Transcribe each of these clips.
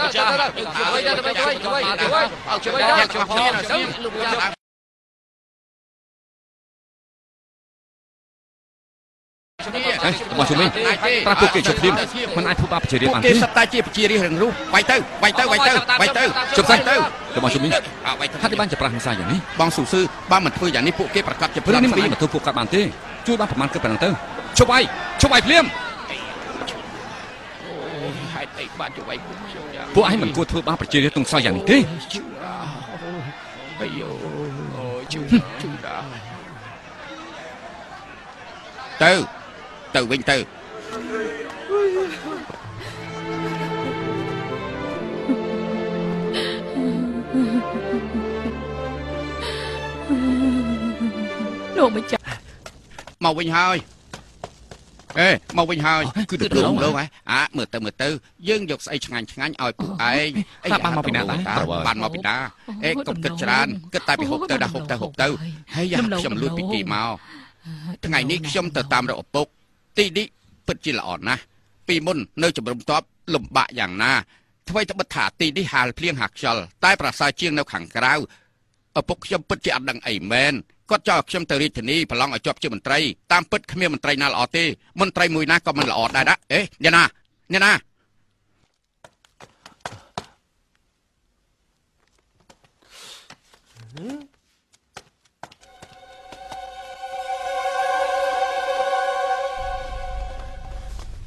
លោកម្ចាស់ជួយទៅទៅជួយជួយជួយជួយទៅជួយគ្នាទៅលោកម្ចាស់មកជួយវិញប្រាប់ពួកគេជប់ភ្លាមមិនអាចធ្វើបាបប្រជារាស្ត្របានគេទេសត្វតែជាប្រជារាស្ត្ររឹងរូសវាយទៅវាយទៅវាយទៅវាយទៅជប់សិនទៅទៅមកជួយវិញអើវាយទៅហាត់បានជាប្រាស់ហិង្សាយ៉ាងនេះបងស៊ូស៊ឺបើមិនធ្វើយ៉ាងនេះពួកគេប្រកាសជាព្រឹកនេះមិនអាចទទួលពួកគាត់បានទេជួយបានប្រមាណគិតប៉ុណ្ណឹងទៅជប់ឲ្យជប់ឲ្យភ្លាមហេតុអីបានជួយវាយពួកខ្ញុំយ៉ាង ពួកឯងមិនគួរធ្វើបាបប្រជារាស្ត្រទងសោះយ៉ាងនេះទេអាយ៉ូអូយជូជូដាទៅទៅវិញទៅលោកម្ចាស់មកវិញហើយ អេមកវិញហើយគឺទៅលោកឡងលោកហ៎អាមើលទៅមើលទៅយើងយកស្អីឆ្ងាញ់ឆ្ងាញ់ឲ្យពួកឯងថាបានមកពីណាដែរតាបានមកពីណាអេកុំគិតច្រើនគិតតែពីហូបទៅដល់ហូបទៅហូបទៅហើយយ៉ាខ្ញុំលួចពីគេមកថ្ងៃនេះខ្ញុំទៅតាមរកឪពុកទីនេះពិតជាល្អណាស់ពីមុននៅជំរំតបលំបាកយ៉ាងណាអ្វីត្បិតថាទីនេះហាលភ្លៀងហាខ្យល់តែប្រសើរជាងនៅខាងក្រៅឪពុកខ្ញុំពិតជាអត់ដឹងអីមែន គាត់ចោលខ្ញុំទៅរាជធានីប្រឡងឲ្យជាប់ជាមន្ត្រីតាមពិតគ្មានមន្ត្រីណាល្អទេមន្ត្រីមួយណាក៏មិនល្អដែរណាអេអ្នកណាអ្នកណា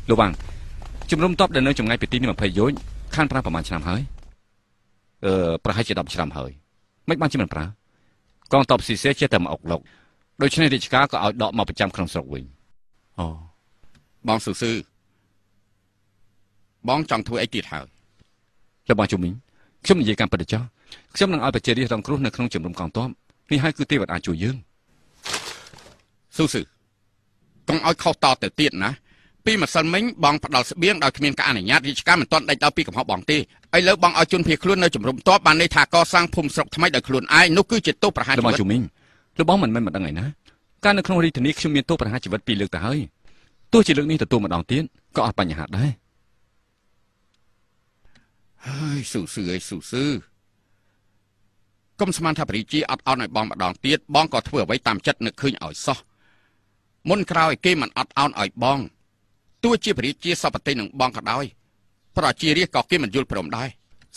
លោកបាំងជំរុំតបដែលនៅចម្ងាយពីទីនេះ20យោជន៍ខានប្រើប្រហែលឆ្នាំហើយអឺប្រហែលជា10ឆ្នាំហើយមិនបានជាមិនប្រើ កងតបស៊ីសេចេះតែមកអុកឡុកដូច្នេះរាជការក៏ឲ្យដកមកប្រចាំក្នុងស្រុកវិញអូបងស៊ូស៊ឺបងចង់ធ្វើអីទៀតហើយលោកបងជំនាញខ្ញុំនិយាយការពិតចោះខ្ញុំនឹងឲ្យប្រជារាស្ត្ររងគ្រោះនៅក្នុងជំរំកងទ័ពនេះហើយគឺទេវតាជួយយើងស៊ូស៊ឺកុំឲ្យខុសតទៅទៀតណា ពីម្សិលមិញបងផ្ដាល់ស្បៀងដោយគ្មានការអនុញ្ញាតរាជការមិនទាន់ដេញដោលពីកំហុសបងទេឥឡូវបងឲ្យជនភៀសខ្លួននៅជំរំតបបានន័យថាកសាងភូមិស្រុកថ្មីដោយខ្លួនឯងនោះគឺជាទោសប្រហារលោកជីបងវិតជំនាញលោកបងមិនមែនមិនដឹងឯណាការនៅក្នុងរាជធានីខ្ញុំមានទោសប្រហារជីវិតពីរលើកទៅហើយទោះជាលើកនេះទទួលម្ដងទៀតក៏អត់បញ្ហាដែរហើយស៊ូស៊ឺអីស៊ូស៊ឺកុំស្មានថាព្រះរាជាអត់អន់ឲ្យបងម្ដងទៀតបងក៏ធ្វើអ្វីតាមចិត្តនឹកឃើញឲ្យសោះមុនក្រោយគេមិនអត់អន់ឲ្យបង ទោះជាព្រះរាជាសពតិនឹងបងក៏ដោយប្រជារាស្ត្រក៏គេមិនយល់ព្រមដែរ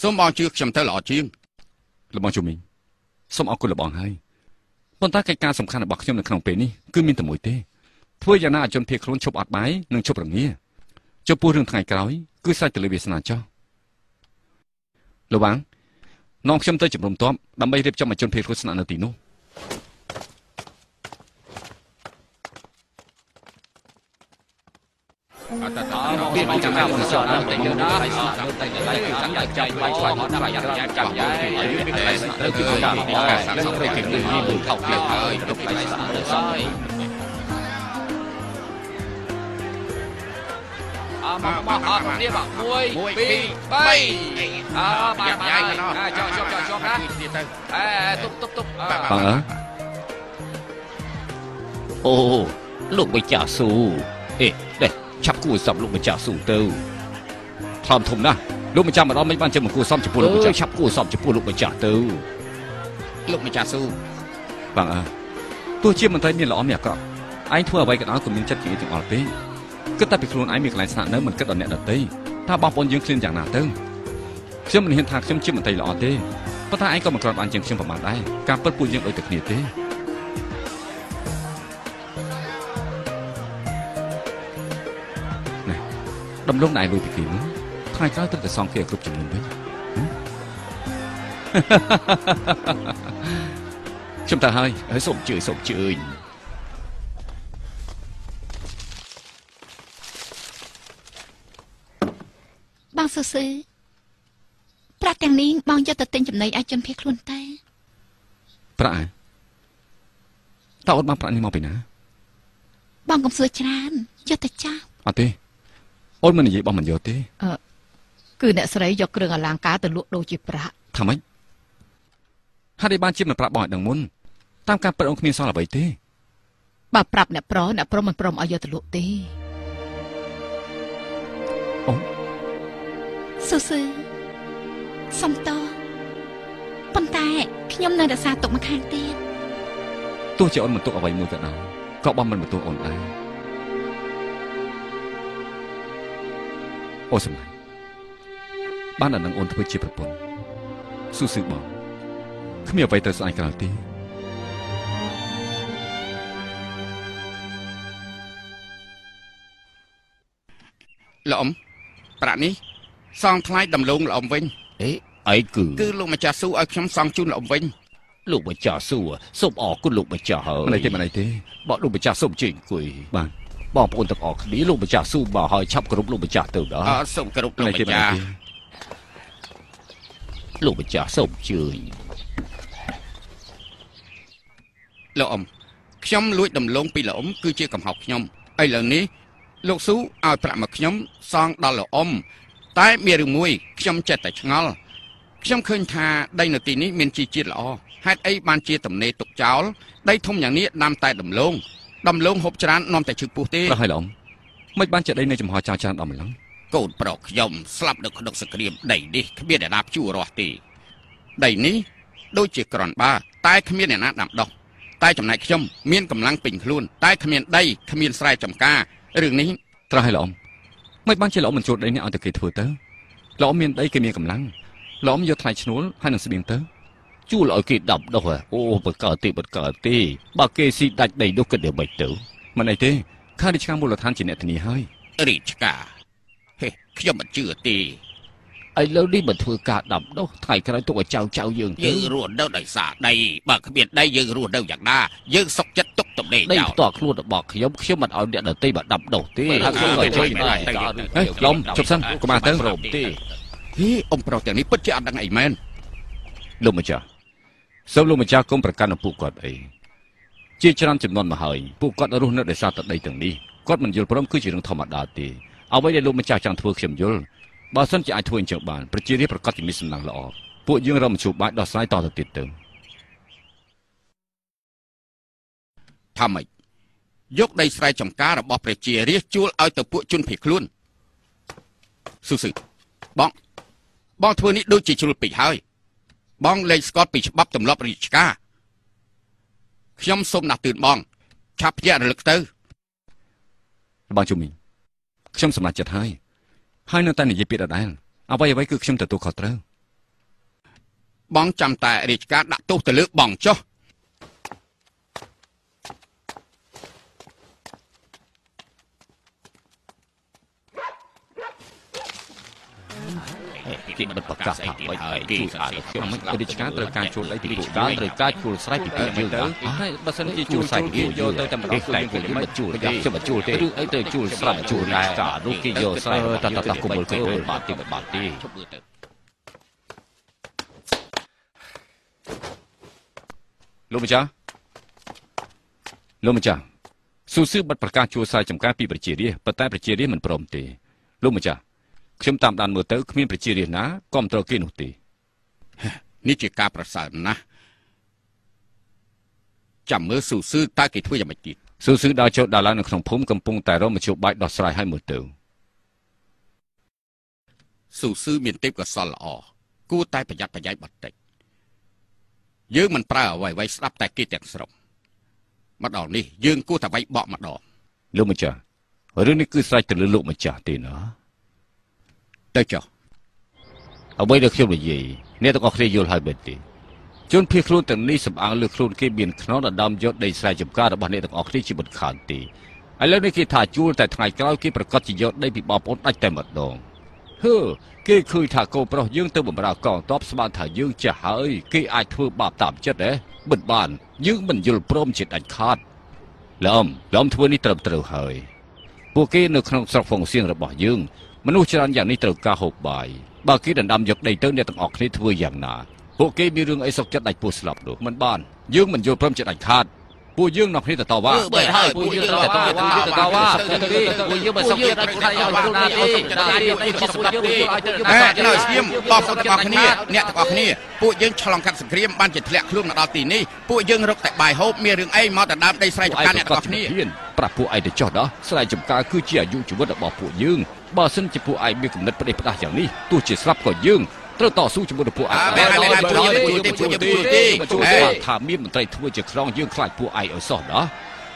សូមបងជឿខ្ញុំទៅល្អជាងលោកបងជំនាញសូមអរគុណលោកបងហើយប៉ុន្តែកិច្ចការសំខាន់របស់ខ្ញុំនៅក្នុងពេលនេះគឺមានតែមួយទេធ្វើយ៉ាងណាឲ្យជនភៀសខ្លួនឈប់អត់បាយនិងឈប់រងាចំពោះរឿងថ្ងៃក្រោយគឺស្រេចទៅលើវាសនាចោះលោកបងនាំខ្ញុំទៅជំរុំទ័ពដើម្បីរៀបចំឲ្យជនភៀសខ្លួនស្នាក់នៅទីនោះ biết mà chẳng nào mà sợ đâu tình yêu đó tình yêu đấy chẳng là chạy vai trò nó là chẳng là chẳng là biết cái này tới cái nào mà sản xuất cái kiểu như đường học kiểu ơi lúc này sợ rồi អមមកមកអត់នេះបាទ1 2 3អើបាទបាទអើចុះចុះចុះចុះណាអេទុបទុបទុ ឆាប់គួរសមលោកម្ចាស់ស៊ូទៅធំធំណាស់លោកម្ចាស់ម្ដងមិនបានជាមកគួរសមចំពោះលោកម្ចាស់ឆាប់គួរសមចំពោះលោកម្ចាស់ទៅលោកម្ចាស់ស៊ូបងអើទោះជាមន្ត្រីមានល្អមានអាក្រក់ឯងធ្វើអ្វីក៏ដោយក៏មានចិត្តជាទាំងអស់ពេកគិតតែពីខ្លួនឯងមានកន្លែងស្នាក់នៅមិនគិតដល់អ្នកដទៃថាបងប្អូនយើងឃ្លានយ៉ាងណាទៅខ្ញុំមិនហ៊ានថាខ្ញុំជាមន្ត្រីល្អទេប៉ុន្តែឯងក៏មិនគ្រាន់បានជាងខ្ញុំប្រហែលដែរការពិតពួកយើងដូចតែគ្នាទេ ដំឡូងដែលលួចពីគេនោះថ្ងៃក្រោយត្រូវតែសងគេឲ្យគ្រប់ចំនួនវិញហ៎ខ្ញុំទៅហើយហើយសូមជឿសូមជឿញបងស៊ូស៊ឺប្រាក់ទាំងនេះបងយកទៅទិញចំណីឲ្យជនភៀសខ្លួនតែប្រាក់ហ៎តើអូនបានប្រាក់នេះមកពីណា បងកុំសួរច្រើនយកទៅចាស់អត់ទេ អូនមិននិយាយបងមិនយកទេគឺអ្នកស្រីយកគ្រឿងអលង្ការទៅលក់ដូរជាប្រាក់ថាម៉េចហាត់ឲ្យបានជាមិនប្រាប់បងឲ្យដឹងមុនតាមការពិតអូនគ្មានសល់អ្វីទេបើប្រាប់អ្នកប្រុសអ្នកប្រុសមិនព្រមឲ្យយកទៅលក់ទេអូស៊ូស៊ឺសុំតោប៉ុន្តែខ្ញុំនៅរក្សាទុកម្ខាងទៀតទោះជាអូនមិនទុកអ្វីមួយក៏ដោយក៏បងមិនបន្ទោសអូនដែរ អូសំឡាញ់បានដល់នឹងអូនធ្វើជាប្រពន្ធស៊ូស៊ឺបងគ្មានអ្វីត្រូវស្អែកក្រោយទេលោកអ៊ំប្រាក់នេះសងថ្លៃដំឡូងលោកអ៊ំវិញអេឯងគឺគឺលោកម្ចាស់ស៊ូឲ្យខ្ញុំសងជូនលោកអ៊ំវិញលោកម្ចាស់សួរសូមអរគុណលោកម្ចាស់ហើយមិនអីទេមិនអីទេបើលោកម្ចាស់សូមជើញអង្គុយបាទ បងប្អូនទាំងអស់គ្នាលោកម្ចាស់សួរមកហើយឆាប់គ្រប់លោកម្ចាស់ទៅដល់អរសូមគោរពមិនលោកអីទេម្មិនអីចាស់ទេលោកម្ចាស់សូមជើញលោកអ៊ំខ្ញុំលួចដំឡូងពីលោកអ៊ំគឺជាកំហុសខ្ញុំឥឡូវនេះលោកស៊ូឲ្យប្រាក់មកខ្ញុំសងដល់លោកអ៊ំតែមានរឿងមួយខ្ញុំចិត្តតែឆ្ងល់ខ្ញុំឃើញថាដីនៅទីនេះមានជីជាតិល្អហេតុអីបានជាទំនេរទុកចោលដីធំយ៉ាងនេះដាំតែដំឡូង ដំឡូងហូបច្រើននាំតែឈឺពោះទេប្រោះឲ្យល្អមិនបានចេះដីនៅចំហចោលច្រើនដល់ម្លឹងកូនប្រុសខ្ញុំស្លាប់នៅក្នុងសង្គ្រាមដីនេះគ្មានអ្នកណាព្យួររស់ទេដីនេះដូចជាក្រនបា តែគ្មានអ្នកណាដាំដុះតែចំណែកខ្ញុំមានកម្លាំងពេញខ្លួនតែគ្មានដីគ្មានស្រែចម្ការរឿងនេះត្រោះឲ្យល្អមិនបានជាល្អមិនជួលដីនេះឲ្យតែគេធ្វើទៅល្អមានដីគេមានកម្លាំងល្អយកថ្លៃឈ្នួលហើយនឹងស្បៀងទៅ ជួលឲ្យគេដាប់ដុះហ៎អូបកកើតទេបកកើតទេបើគេស៊ីដាច់ដីនោះក៏ដូចមិនទៅមិនអីទេខារាជការមូលដ្ឋានជាអ្នកធានាហើយរាជការហេខ្ញុំមិនជឿទេឥឡូវនេះមិនធ្វើការដាប់ដុះថ្ងៃក្រោយទុកឲ្យចៅចៅយើងទៅយើងរស់នៅដោយសារដីបើគ្មានដីយើងរស់នៅយ៉ាងណាយើងសុកចិត្តទុកទំនេរដីចោលផ្ទាល់ខ្លួនរបស់ខ្ញុំខ្ញុំមិនឲ្យអ្នកដទៃមកដាប់ដុះទេអើខ្ញុំក៏ជួយដែរទៅទៅហេឡំជប់សិនកុំអាទៅព្រមទេហេអ៊ំប្រុសទាំងនេះពិតជាអត់ដឹងអីមែនលោកម្ចាស់ សូមលោកម្ចាស់កុំប្រកាន់នឹងពួកគាត់អីជាច្រើនចំនួនមកហើយពួកគាត់រស់នៅដោយសារតែដីទាំងនេះគាត់មិនយល់ព្រមគឺជារឿងធម្មតាទេអ្វីដែលលោកម្ចាស់ចង់ធ្វើខ្ញុំយល់បើសិនជាអាចធ្វើអញ្ចឹងបានប្រជារាស្ត្រប្រកាសជាមានសំណាងល្អពួកយើងរកមជ្ឈបាយដោះស្រាយតទៅទៀតទៅថាម៉េចយកដីស្រែចម្ការរបស់ព្រះជារាជជួលឲ្យទៅពួកជនភៀសខ្លួនស៊ូស៊ឺបងបងធ្វើនេះដូចជាជ្រុលពេកហើយ បងលែងស្គាល់ពីច្បាប់ទម្លាប់រាជការខ្ញុំសូមណាស់ទឿនបងឆាប់ភ្ញាក់រលឹកទៅបងជុំមីងខ្ញុំសម្រេចចិត្តហើយហើយនៅតែនិយាយពាក្យដដែលអ្វីអ្វីគឺខ្ញុំទទួលខុសត្រូវបងចាំតែរាជការដាក់ទោសទៅលើបងចុះ គេមិនប្រកាសថាមិនឯងជួយអានខ្ញុំមិនរាជការត្រូវការជួលដីពីពួកកាយើងរត្រូវការជួលស្រែពីពួកយើងទៅហើយបើសិនជាជួលស្រែពីពួកយើងទៅតែម្ដងគេខ្លាចពួកយើងមិនជួលខ្ញុំមិនជួលទេឬអីទៅជួលស្រែជួលរាជការនោះគេយកស្រែតតតគុំមើលគេមិនបានទេមិនបានទេឈប់មើលទៅលោកម្ចាស់លោកម្ចាស់ស៊ូស៊ឺបាត់ប្រកាសជួលស្រែចម្ការពីប្រជារាស្ត្រប៉ុន្តែប្រជារាស្ត្រមិនព្រមទេលោកម្ចាស់ ខ្ញុំតាមដានមើលទៅគ្មានប្រជារាស្ត្រណាគ្រប់គ្រងគេនោះទេនេះជាការប្រសើរណាស់ចាំមើលស៊ូស៊ឺតើគេធ្វើយ៉ាងម៉េចទៀតស៊ូស៊ឺដើរចូលដើរឡើងនៅក្នុងភូមិកំពុងតែរកមជ្ឈបាយដោះស្រាយឲ្យមើលទៅស៊ូស៊ឺមានទេពកោសលល្អគួរតែប្រយ័ត្នប្រយែងបន្តិចយើងមិនប្រើអ្វីអ្វីស្ដាប់តែគេទាំងស្រុងមកដល់នេះយើងគួរតែវាយបកម្ដងលោកម្ចាស់រឿងនេះគឺស្រេចទៅលើលោកម្ចាស់ទេណា ទៅចុះអ្វីដែលខ្ញុំនិយាយអ្នកទាំងអស់គ្នាយល់ហើយមែនទេជនភៀសខ្លួនទាំងនេះសម្អាងលើខ្លួនគេមានខ្នងដណ្ដើមយកដីស្រែចម្ការរបស់អ្នកទាំងអស់គ្នាជាមិនខានទេឥឡូវនេះគេថាជួលតែថ្ងៃក្រោយគេប្រកាសជាយកដីពីបងប្អូនដាច់តែម្ដងហឺគេឃើញថាកូនប្រុសយើងទៅបម្រើកងទ័ពស្មានថាយើងចាស់ហើយគេអាចធ្វើបាបតាមចិត្តហ៎មិនបានយើងមិនយល់ព្រមជាដាច់ខាតឡំឡំធ្វើនេះត្រឹមត្រូវហើយពួកគេនៅក្នុងស្រុកហ្វុងសៀងរបស់យើង មនុស្សច្រើនយ៉ាងនេះត្រូវការហូបបាយបើគេដណ្ដើមយកដីទៅអ្នកទាំងអស់គ្នាធ្វើយ៉ាងណាពួកគេមានរឿងអីសុកចិត្តដាច់ពោះស្លាប់នោះមិនបានយើងមិនយល់ព្រមជាដាច់ខាតពួកយើងនាំគ្នាទៅតវ៉ាបើហើយពួកយើងត្រូវតែតវ៉ាតវ៉ាពួកយើងមិនសុខចិត្តឲ្យខ្លាចឲ្យយល់ណាទេណាទេនេះជាសម្រាប់យើងឲ្យទៅយើងអេនៅស្ងៀមបងប្អូនទាំងអស់គ្នាអ្នកទាំងអស់គ្នាពួកយើងឆ្លងកាត់សង្គ្រាមបានជាធ្លាក់ខ្លួនមកដល់ទីនេះពួកយើងរកតែបាយហូបមានរឿងអីមកដណ្ដើមដីស្រែចម្ការអ្នកទាំងអស់គ្នាហ៊ានប្រាប់ពួកឯងទៅចោះដោះស្រែចម្ការគឺជាអាយុជីវិតរបស់ពួកយើង បើសិនជាពួកឯងមានគំនិតផ្ដេសផ្ដាស់យ៉ាងនេះទោះជាស្លាប់ក៏យើងត្រូវតស៊ូជាមួយនឹងពួកឯងអើមែនហើយមែនហើយជួយយើងជួយទេជួយយើងជួយទេជួយហេទេថាមានមន្ត្រីធ្វើជាខ្រងយើងខ្លាចពួកឯងឲ្យសោះណា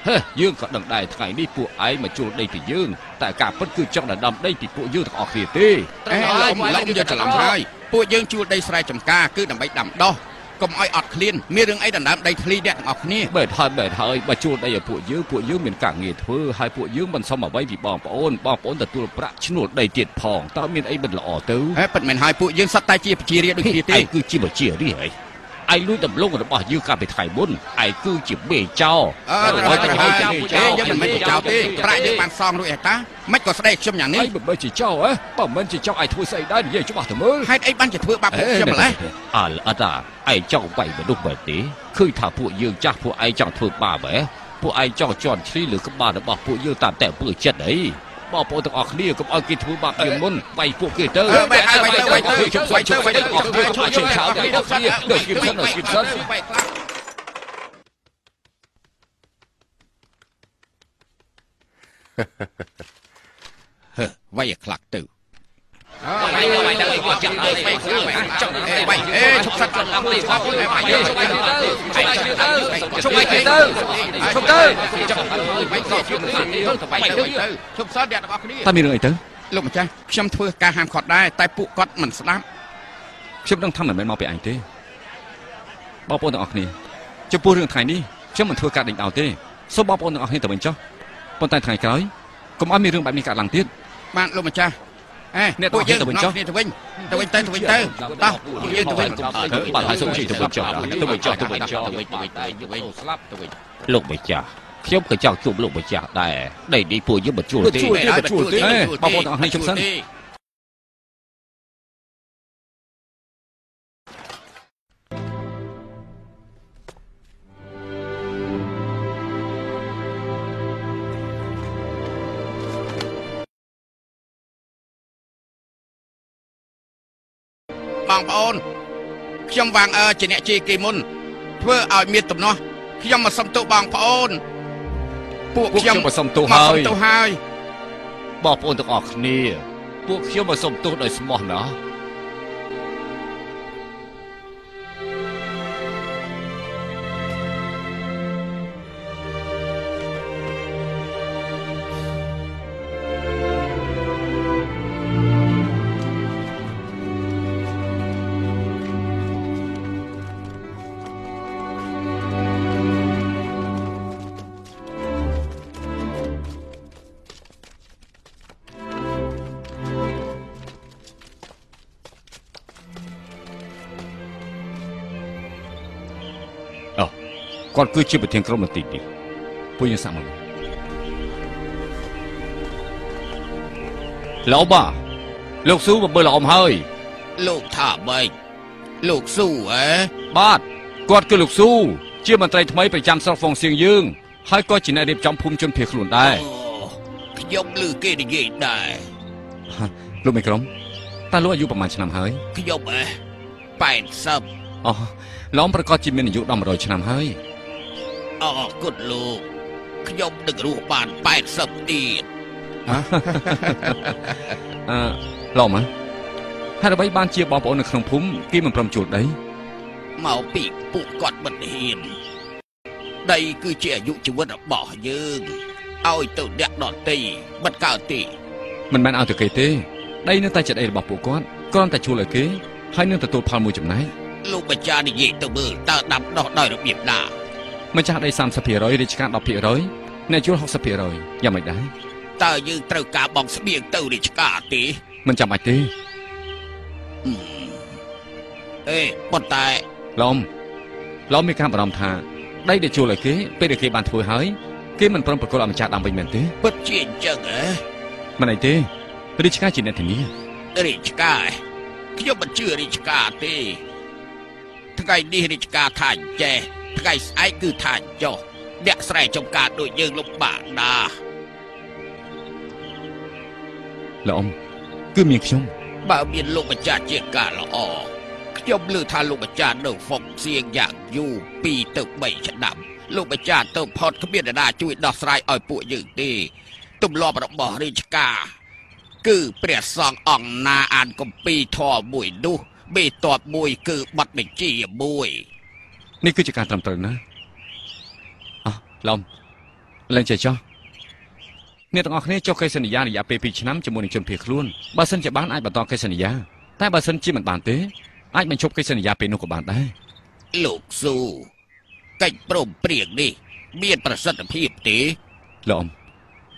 ហេយើងក៏ដឹងដែរថ្ងៃនេះពួកឯងមកជួលដីពីយើងតែការពិតគឺចង់ដណ្ដើមដីពីពួកយើងទាំងអស់គ្នាទេអេលោកលោកយកច្រឡំហើយពួកយើងជួលដីស្រែចម្ការគឺដើម្បីដាំដុះ កុំឲ្យអត់ឃ្លានមានរឿងអីដណ្ដើមដីធ្លីអ្នកទាំងអស់គ្នាបែបហើយបែបហើយបើជួលដីឲ្យពួកយើងពួកយើងមានការងារធ្វើហើយពួកយើងមិនសមអ្វីពីបងប្អូនបងប្អូនទទួលប្រាក់ឈ្នួលដីទៀតផងតើមានអីមិនល្អទៅហេពិតមែនហើយពួកយើងសត្វតែជាប្រជារាស្ត្រដូចគ្នាទេឯងគឺជាបជារីហើយ ឯងលួចដំឡូងរបស់យើងកាលពីថ្ងៃមុនឯងគឺជាមេចោអើត្រូវហើយត្រូវហើយទេយើងមិនមែនជាចោលទេប្រាក់យើងបានសងរួចហើយតាមិនក៏ស្ដីខ្ញុំយ៉ាងនេះឯងមិនមែនជាចោហ៎បើមិនជាចោឯងធ្វើស្អីដែរនិយាយច្បាស់ទៅមើលហេតុអីបានជាធ្វើបាបពួកខ្ញុំម្ល៉េះអើអត់អាឯងចង់វាយមនុស្សបែបទេឃើញថាពួកយើងចាស់ពួកឯងចង់ធ្វើបាបហ៎ពួកឯងចង់ជន់ឈ្លីលើក្បាលរបស់ពួកយើងតាមតែអំពើចិត្តអី បងប្អូនទាំងអស់គ្នាកុំឲ្យគេធ្វើបាបជាងមុនវាយពួកគេទៅអើបែរហើយបែរទៅបែរទៅជុំស្វែងជុំស្វែងទាំងអស់គ្នាជួយជួយខោទាំងអស់គ្នាដូចគៀមសិនគៀមសិនវាយឲ្យខ្លាក់ទៅ វាយវាយទៅគាត់ចាំទៅវាយខ្លួនចង់អេវាយអេឈប់សិតអត់ទេអត់ទេវាយទៅវាយទៅជុំឲ្យគេទៅជុំទៅវាយទៅជប់សិតទៅវាយទៅជប់សិតអ្នកទាំងអស់គ្នាតើមានរឿងអីទៅលោកម្ចាស់ខ្ញុំធ្វើការហាមឃាត់ដែរតែពួកគាត់មិនស្ដាប់ខ្ញុំដឹងថាមិនមែនមកពីឯងទេបងប្អូនទាំងអស់គ្នាចំពោះរឿងថ្ងៃនេះខ្ញុំមិនធ្វើការដេញដោលទេសូមបងប្អូនទាំងអស់គ្នាទៅវិញចុះប៉ុន្តែថ្ងៃក្រោយកុំឲ្យមានរឿងបែបនេះកើតឡើងទៀតបានលោកម្ចាស់ អេអ្នកពួកយើងទៅវិញចុះគ្នាទៅវិញទៅវិញទៅទៅវិញទៅតោះពួកយើងទៅវិញបាទហើយសូមជិះទៅវិញចុះទៅវិញចុះទៅវិញចុះទៅវិញទៅវិញទៅវិញស្លាប់ទៅវិញលោកម្ចាស់ខ្ញុំក៏ចង់ជួបលោកម្ចាស់ដែរដីនេះពួកយើងមិនជួលទេជួយទេជួយទេបងប្អូនទាំងអស់គ្នាជុំសិន បងប្អូនខ្ញុំវាងអើជាអ្នកជេរគេមុនធ្វើឲ្យមានទំនាស់ខ្ញុំមកសុំទោសបងប្អូនពួកពួកខខ្ញុំខ្ញុំមកសុំទោសមកហើសុំយទោសហើយបងប្អូនទាំងអស់គ្នា ពួកខ្ញុំមកសុំទោសដោយស្មោះណាស់ គាត់គឺជាប្រធានក្រុមបន្តិចនេះពួកយើងសាក់មកលោកបាលោកស៊ូបំបើល្អអំហើយលោកថាម៉េចលោកស៊ូអេបាទគាត់គឺលោកស៊ូជាមន្ត្រីថ្មីប្រចាំស្រុកហ្វុងសៀងយើងហើយក៏ជាអ្នករៀបចំភូមិជនភៀសខ្លួនដែរខ្ញុំឮគេនិយាយដែរលោកមេក្រុមតើលោកអាយុប្រហែលឆ្នាំហើយខ្ញុំអេ80អូឡំប្រកាសជាមានអាយុដល់100ឆ្នាំហើយ អរគុណលោកខ្ញុំនឹងរស់បាន80ទៀតអឺឡំហ៎ហើយអ្វីបានជាបងប្អូននៅក្នុងភូមិគេមិនព្រមជួលដីមកពីពួកគាត់មិនហ៊ានដីគឺជាអាយុជីវិតរបស់យើងឲ្យទៅអ្នកដតីមិនកើតទេមិនមែនឲ្យទៅគេទេដីនៅតែជាដីរបស់ពួកគាត់គ្រាន់តែជួលឲ្យគេហើយនឹងទទួលផលមួយចំណែកលោកម្ចាស់និយាយទៅមើលតើដាំដុះដោយរបៀបណា ម្ចាស់ដី30%រាជការ10%អ្នកជួល60%យ៉ាងម៉េចដែរតើយើងត្រូវការបងស្បៀងទៅរាជការទេមិនចាំបាច់ទេអេប៉ុន្តែឡំឡំមានការបារម្ភថាដីដែលជួលឲ្យគេពេលដែលគេបានធ្វើហើយគេមិនព្រមប្រគល់ឲ្យម្ចាស់ដើមវិញមែនទេពិតជាអញ្ចឹងហ៎មិនអីទេរាជការជាអ្នកធានារាជការខ្ញុំមិនជឿរាជការទេថ្ងៃនេះរាជការថាអញ្ចេះ ថ្ងៃស្អែកគឺថាអញ្ចោះអ្នកស្រែចំការដូចយើងលំបាកណាស់ឡំគឺមានខ្ញុំបើមានលោកម្ចាស់ជាការល្អខ្ញុំលើថាលោកម្ចាស់នៅហ្វុកសៀងយ៉ាងយូរ2ទៅ3ឆ្នាំលោកម្ចាស់ទៅផុតគ្មាននរណាជួយដោះស្រាយឲ្យពួកយើងទេទម្លាប់របស់រាជការគឺព្រះសង្ឃអង្គណាអានគម្ពីរធម៌មួយនោះបេតបមួយគឺបាត់បញ្ជាមួយ នេះគឺជាការត្រឹមត្រូវណាអោះឡំឡើងចេះចុះអ្នកទាំងអស់គ្នាចុះកិច្ចសន្យារយៈពេល2ឆ្នាំជាមួយនឹងជនភៀសខ្លួនបើសិនជាបានអាចបន្តកិច្ចសន្យាតែបើសិនជាមិនបានទេអាចបញ្ឈប់កិច្ចសន្យាពេលនោះក៏បានដែរលោកស៊ូកិច្ចព្រមព្រៀងនេះ មានប្រសិទ្ធភាពទេលោកអ៊ំ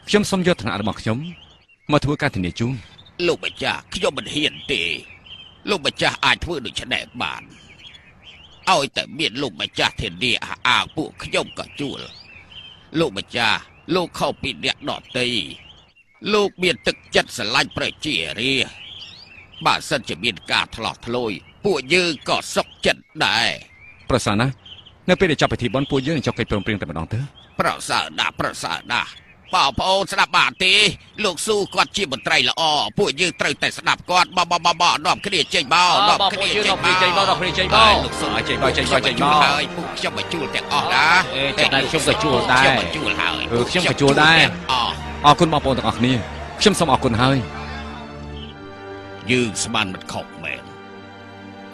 ខ្ញុំសូមយកឋានៈរបស់ខ្ញុំមកធ្វើការធានាជូនលោកម្ចាស់ខ្ញុំមិនហ៊ានទេ លោកម្ចាស់អាចធ្វើដូច្នេះបាន ឲ្យតែមានលោកម្ចាស់ធានាអះអាងពួកខ្ញុំក៏ជួលលោកម្ចាស់លោកខុសពីអ្នកដតីលោកមានទឹកចិត្តស្រឡាញ់ប្រជារាស្ត្របើសិនជាមានការឆ្លោះឆ្លោយពួកយើងក៏សុខចិត្តដែរប្រសាណាស់នៅពេលដែលចាប់ពិធីបន់ពួកយើងនឹងចុះកិច្ចព្រមព្រៀងតែម្ដងទៅប្រសើរណាស់ប្រសើរណាស់ បងប្អូនស្ដាប់បានទេលោកស៊ូគាត់ជាមន្ត្រីល្អពួកយើងត្រូវតែស្ដាប់គាត់បបបបនាំគ្នាចេញមកនាំគ្នាចេញមកចេញមកដល់គ្នាចេញមកលោកស៊ូចេញមកចេញមកចេញមកហើយពួកខ្ញុំមកជួលទាំងអស់ណាអេចិត្តតែខ្ញុំក៏ជួលដែរខ្ញុំមកជួលហើយអឺខ្ញុំក៏ជួលដែរអស់អរគុណបងប្អូនទាំងអស់គ្នាខ្ញុំសូមអរគុណហើយយើងស្មានមិនខុសមែន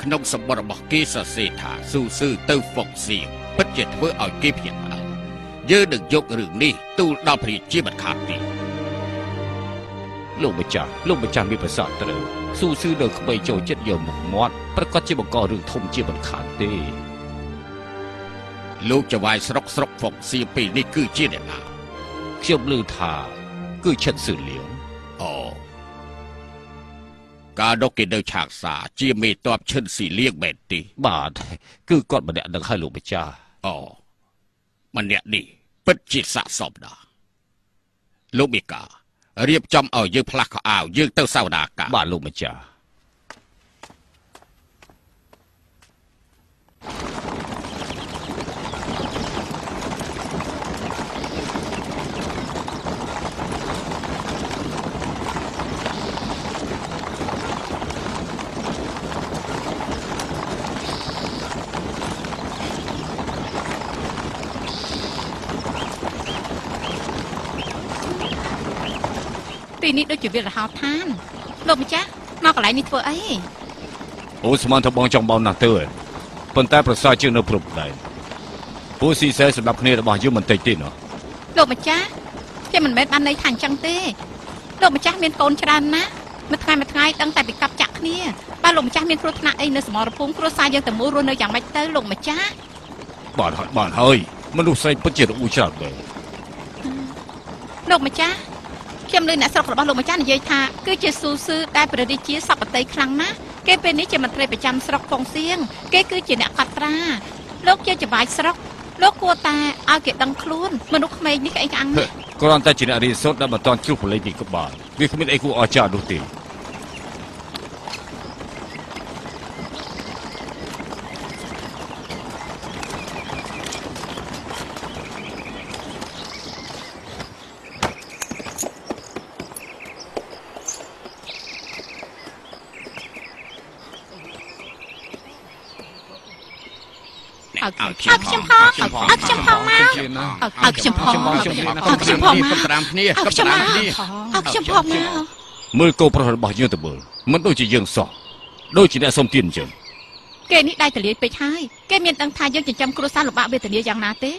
ក្នុងសម្បត្តិរបស់គេសរសេរថាស៊ូស៊ឺទៅហ្វុកសៀងពិតជាធ្វើឲ្យគេភ្ញាក់ផ្អើល យើងនឹងយករឿងនេះទូលដល់ព្រះរាជាមិនខាតទេលោកម្ចាស់លោកម្ចាស់មានប្រសាទត្រូវស៊ូស៊ឺនៅក្បីចូលចិត្តយកមុខមាត់ប្រកាសជាបង្ករឿងធំជាមិនខានទេលោកចវាយស្រុកស្រុកហ្វុកសៀងពេលនេះគឺជាអ្នកណាខ្ញុំឮថាគឺឈិតស៊ឺលៀងអូការដកគេនៅឆាកសាជាមេតបឈិនស៊ីលៀងមែនទេបាទគឺគាត់ម្នាក់នឹងឲ្យលោកម្ចាស់អូ ម្នាក់នេះពិតជាស័ក្តិសមណាស់លោកមេការៀបចំឲ្យយើងផ្លាស់ខោអាវយើងទៅសាវនាកាបាទលោកម្ចាស់ ទីនេះដូចជាវាលរហោឋានលោកម្ចាស់មកកន្លែងនេះធ្វើអីអូស្មានថាបងចង់បោនណាស់ទៅឯងប៉ុន្តែប្រសើរជាងនៅព្រំដែនពួកស៊ីសែសម្រាប់គ្នារបស់យើងមិនតិចទេណោះលោកម្ចាស់គេមិនមែនបានន័យថាអញ្ចឹងទេលោកម្ចាស់មានកូនច្រើនណាស់មួយថ្ងៃមួយថ្ងៃដឹងតែពីកັບចាក់គ្នាបើលោកម្ចាស់មានគ្រោះថ្នាក់អីនៅសមរភូមិគ្រួសារយើងតែមួយរស់នៅយ៉ាងម៉េចទៅលោកម្ចាស់បានហើយបានហើយមនុស្សស្រីពិតជារអ៊ូច្រើនដែរលោកម្ចាស់ ខ្ញុំលើអ្នកស្រុករបស់លោកម្ចាស់និយាយថាគឺជាស៊ូស៊ឺដែលព្រះរាជាសពតិខ្លាំងណាស់គេពេលនេះជាមន្ត្រីប្រចាំស្រុកហ្វុងសៀងគេគឺជាអ្នកកត់ត្រាលោកជាចវាយស្រុកលោកគួរតែឲ្យគេដឹងខ្លួនមនុស្សក្មេងនេះក្អេងក្អាំងណាស់គ្រាន់តែជាអ្នករៀនសូត្រដែលមិនតាន់ជ្រុះប្រឡេងពីក្បាលវាគ្មានអីគួរអស្ចារ្យនោះទេ ឲ្យឲ្យខ្ញុំខ្ញុំផងឲ្យខ្ញុំផងមកជាណាឲ្យខ្ញុំផងខ្ញុំខ្ញុំឲ្យខ្ញុំផងមកកំត្រាំគ្នាឲ្យកំខ្ញុំត្រាំមកគ្នាឲ្យខ្ញុំផងមកមើលកោប្រុសរបស់យើងទៅមើលមិនដូចជាយើងសោះដូចជាអ្នកសុំទានអញ្ចឹងគេនេះដៃតលាយពេកហើយគេមានដឹងថាយើងចិញ្ចឹមគ្រួសារលំបាកវេទនាយ៉ាងណាទេ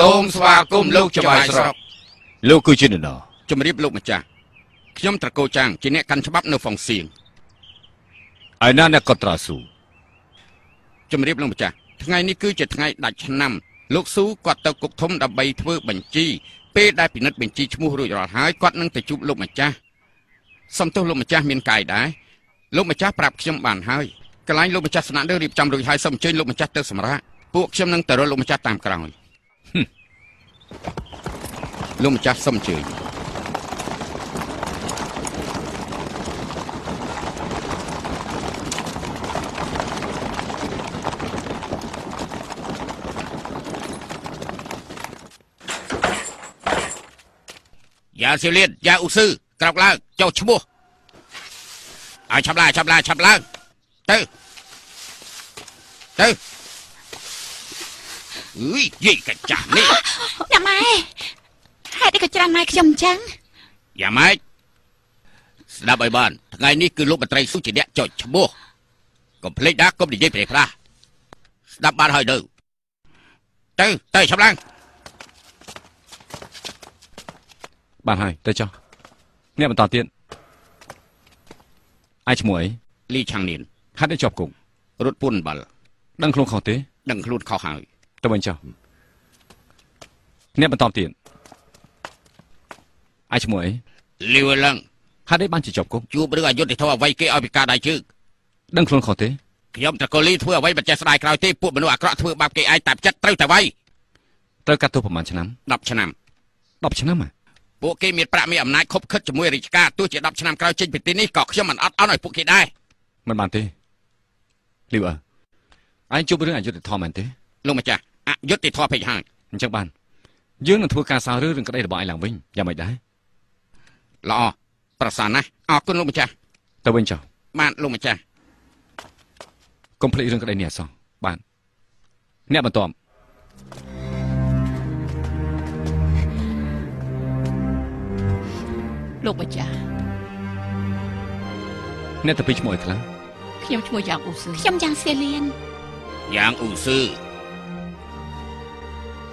សូមស្វាគមន៍លោកចវាយស្រុកលោកគឺជានរណាជំរាបលោកម្ចាស់ខ្ញុំត្រកូចាំងជាអ្នកកាន់ច្បាប់នៅហ្វុងសៀងឯណាអ្នកកត់ត្រាស៊ូជំរាបលោកម្ចាស់ថ្ងៃនេះគឺជាថ្ងៃដាច់ឆ្នាំលោកស៊ូគាត់ទៅគុកធំដើម្បីធ្វើបញ្ជីពេលដែលពិនិត្យបញ្ជីឈ្មោះរួចរាល់ហើយគាត់នឹងទៅជួបលោកម្ចាស់សំទោសលោកម្ចាស់មានកាយដែរលោកម្ចាស់ប្រាប់ខ្ញុំបានហើយកន្លែងលោកម្ចាស់ស្នាក់នៅរៀបចំរួចហើយសូមអញ្ជើញលោកម្ចាស់ទៅសម្រាប់ពួកខ្ញុំនឹងទៅរកលោកម្ចាស់តាមក្រោយ លោកម្ចាស់សូមអញ្ជើញយ៉ាសៀវលៀនយ៉ាអ៊ូស៊ឺក្រោកឡើងចុះឈ្មោះឲ្យឆាប់ឡើងឆាប់ឡើងឆាប់ឡើងទៅទៅ អើយយាយកញ្ចាស់នេះណាម៉ែហេតុអីក៏ច្រានម៉ែខ្ញុំអញ្ចឹងយ៉ាម៉េចស្ដាប់ឲ្យបានថ្ងៃនេះគឺលោកមន្ត្រីសុជាអ្នកចុចឈ្មោះកុំភ្លេចណាកុំនិយាយប្រេះប្រាស់ស្ដាប់បានហើយទៅទៅទៅឆាប់ឡើងបានហើយទៅចុះអ្នកបន្តទៀតអាយឈ្មោះអីលីឆាំងនៀនហាត់ឲ្យជាប់គុករត់ពុនបាល់ដឹងខ្លួនខុសទេដឹងខ្លួនខុសហើយ ទៅវិញចុះអ្នកបន្តទៀតអាយឈ្មោះអីលីវឡឹងហាត់ឲ្យបានជាជាប់គុកជួបរឿងអយុត្តិធម៌អ្វីគេឲ្យពិការដៃជើងដឹងខ្លួនខុសទេខ្ញុំត្រកូលលីធ្វើអ្វីមិនចេះស្ដាយក្រោយទេពួកមនុស្សអាក្រក់ធ្វើបាបគេឯងតែចិត្តត្រូវតែវាយត្រូវកាត់ទោសប្រហែលឆ្នាំ10ឆ្នាំ10ឆ្នាំហ៎ពួកគេមានប្រាក់មានអំណាចខົບខិតជាមួយរាជការទោះជា10ឆ្នាំក្រោយចេញពីទីនេះក៏ខ្ញុំមិនអត់អន់ឲ្យពួកគេដែរមិនបានទេលីវអើអញជួបរឿងអយុត្តិធម៌មែនទេលោកម្ចាស់ អយុត្តិធម៌ពេកហើយអញ្ចឹងបានយើងនឹងធ្វើការសាររឿងរឿងក្តីរបស់ឯងឡើងវិញយ៉ាងម៉េចដែរល្អប្រសើរណាស់អរគុណលោកម្ចាស់ទៅវិញចុះបាទលោកម្ចាស់កុំភ្លេចរឿងក្តីនេះអសោះបានអ្នកបន្ទាប់លោកម្ចាស់អ្នកទៅពីឈ្មោះអីខ្លះខ្ញុំឈ្មោះយ៉ាងអ៊ូស៊ឺខ្ញុំយ៉ាងសៀលៀនយ៉ាងអ៊ូស៊ឺ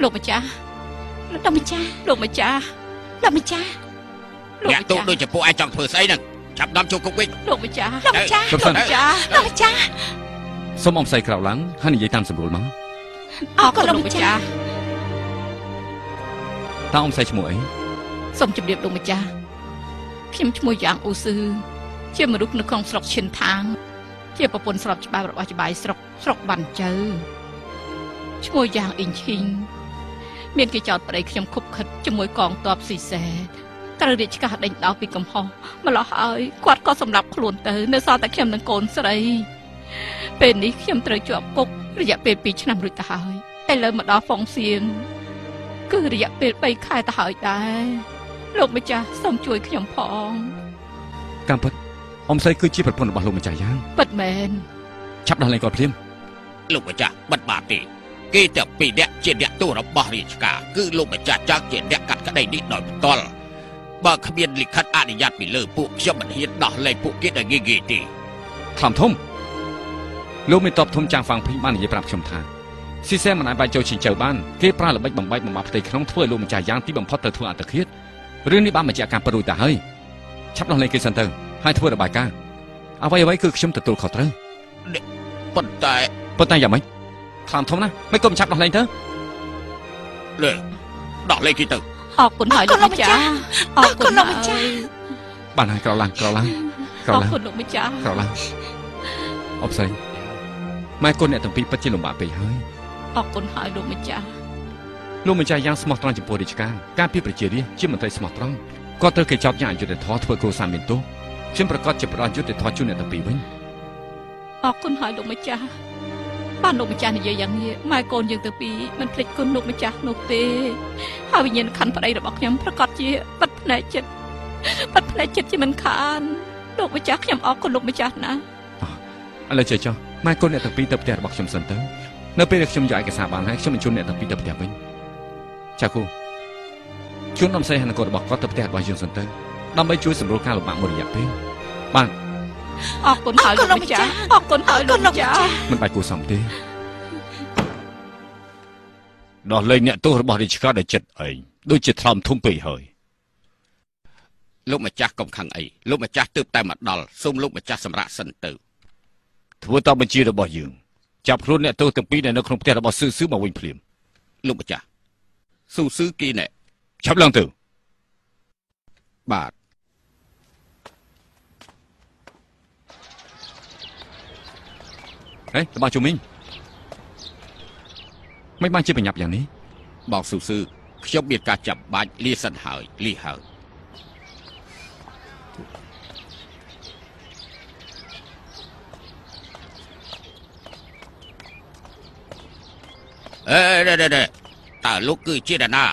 លោកម្ចាស់លោកម្ចាស់លោកម្ចាស់លោកម្ចាស់លោអ្នកកម្ទូចាស់ដូចជាពួកឯងចង់ធ្វើស្អីហ្នឹងចាប់ដំជួគុកវិញលោកម្ចាស់លោកម្ចាស់ជប់សិនលោកម្ចាស់លោកម្ចាស់សូមអមស្អីក្រោកឡើងហើយនិយាយតាមសម្រួលមកអរគុណលោកម្ចាស់តើអមស្អីឈ្មោះអីសូមជម្រាបលោកម្ចាស់ខ្ញុំឈ្មោះយ៉ាងអ៊ូស៊ឺជាមនុស្សនៅក្នុងស្រុកឈិនថាង ជាប្រពន្ធស្របច្បាប់របស់ច្បាយស្រុកស្រុកបានជើឈ្មោះយ៉ាងអ៊ីងឈីង មានគេចោទប្តីខ្ញុំខុបខិតជាមួយកងទ័ពស៊ីសេត្រូវរាជការដេញដោលពីកំហុសម្លោះហើយគាត់ក៏សម្លាប់ខ្លួនទៅ នៅសល់តែខ្ញុំនិងកូនស្រី ពេលនេះខ្ញុំត្រូវជាប់គុករយៈពេល2ឆ្នាំរួចទៅហើយឥឡូវមកដល់ហ្វុងសៀងគឺរយៈពេល3ខែទៅហើយដែរលោកម្ចាស់សូមជួយខ្ញុំផងកម្មពិតអមស្អីគឺជាប្រពន្ធរបស់លោកម្ចាស់យ៉ាងពិតមែនឆាប់ដោះលែងគាត់ភ្លាមលោកម្ចាស់បិទបាតទេ គេតែពីរអ្នកជាអ្នកទោសរបស់រាជការគឺលោកម្ចាស់ចង់ជាអ្នកកាត់ក្តីនេះដោយផ្ទាល់បើគ្មានលិខិតអនុញ្ញាតពីលើពួកខ្ញុំមិនហ៊ានដោះលែងពួកគេដោយងាយៗទេខំធំលោកមេតបធំចាំងហ្វាំងភីបាននិយាយប្រាប់ខ្ញុំថាស៊ីសែមិនអាចបាយចូលជិញ្ជើបានគេប្រើល្បិចបំបែកបំបាក់ផ្ទៃក្នុងធ្វើឲ្យលោកម្ចាស់យ៉ាងទីបំផុតទៅធ្វើអត្តឃាតរឿងនេះបានបញ្ជាក់ការពិតរួចទៅហើយឆាប់ដោះលែងគេសិនទៅហើយធ្វើរបាយការណ៍អ្វីអ្វីគឺខ្ញុំទទួលខុសត្រូវប៉ុន្តែប៉ុន្តែយ៉ាងម៉េច ខ្លាំងធំណាស់មិនគុំឆាប់ដោះលែងទៅលើដោះលែងគេទៅអរគុណហើយលោកម្ចាស់អរគុណលោកម្ចាស់បានហើយក្រោកឡើងក្រោកឡើងក្រោអករឡើងគុណលោកម្ចាស់ក្រោកឡើងអបស្អីម៉ែកូនអ្នកទាំងពីរពិតជាលំបាកពេកហើយអរគុណហើយលោកម្ចាស់លោកម្ចាស់យ៉ាងស្មោះត្រង់ចំពោះរាជការការពីប្រជារាស្ត្រជាមន្ត្រីស្មោះត្រង់ក៏ត្រូវគេចោទយ៉ាងអយុត្តិធម៌ធ្វើគ្រួសារមានទោសខ្ញុំប្រកាសជាផ្ដល់យុត្តិធម៌ជូនអ្នកទាំងពីរវិញអរគុណហើយលោកម្ចាស់ បានលោកម្ចាស់និយាយយ៉ាងនេះម៉ែកូនយើងទៅពីរមិនភ្លេចគុណលោកម្ចាស់នោះទេហើយវិញ្ញាណក្ខន្ធប្តីរបស់ខ្ញុំប្រកាសជាបិទភ្នែកចិត្តបិទភ្នែកចិត្តជាមិនខានលោកម្ចាស់ខ្ញុំអរគុណលោកម្ចាស់ណាស់ឥឡូវចេះចុះម៉ែកូនអ្នកទាំងពីរទៅផ្ទះរបស់ខ្ញុំសិនទៅនៅពេលដែលខ្ញុំយកឯកសារបានហើយខ្ញុំបញ្ជូនអ្នកទាំងពីរទៅផ្ទះវិញចាគូជូនដំណេកហនគររបស់គាត់ទៅផ្ទះរបស់យើងសិនទៅដើម្បីជួយសម្រួលការលំបាកមួយរយៈពេលបាទ អរគុណហើយលោកម្ចាស់អរគុណហើយលោកម្ចាស់មិនបាច់គួរសមទេដោះលែងអ្នកទោសរបស់រាជការដែលចិត្តឯងដូចជាថ្លំធំពេកហើយលោកម្ចាស់កុំខឹងអីលោកម្ចាស់ទើបតែមកដល់សូមលោកម្ចាស់សម្រាប់សិនទៅធ្វើតាមបញ្ជារបស់យើងចាប់ខ្លួនអ្នកទោសទាំងពីរដែលនៅក្នុងផ្ទះរបស់ស៊ឺស៊ឺមកវិញភ្លាមលោកម្ចាស់ស៊ូស៊ឺគីណែចាប់ឡើងទៅបាទ ហេរបស់ជុំមីងមិនបានជាបញ្ញាប់យ៉ាងនេះបងស៊ូស៊ឺខ្ញុំមានការចាប់បាច់លាសិនហើយលីហើយអេដេដេដេតើលោកគឺជាអ្នកណា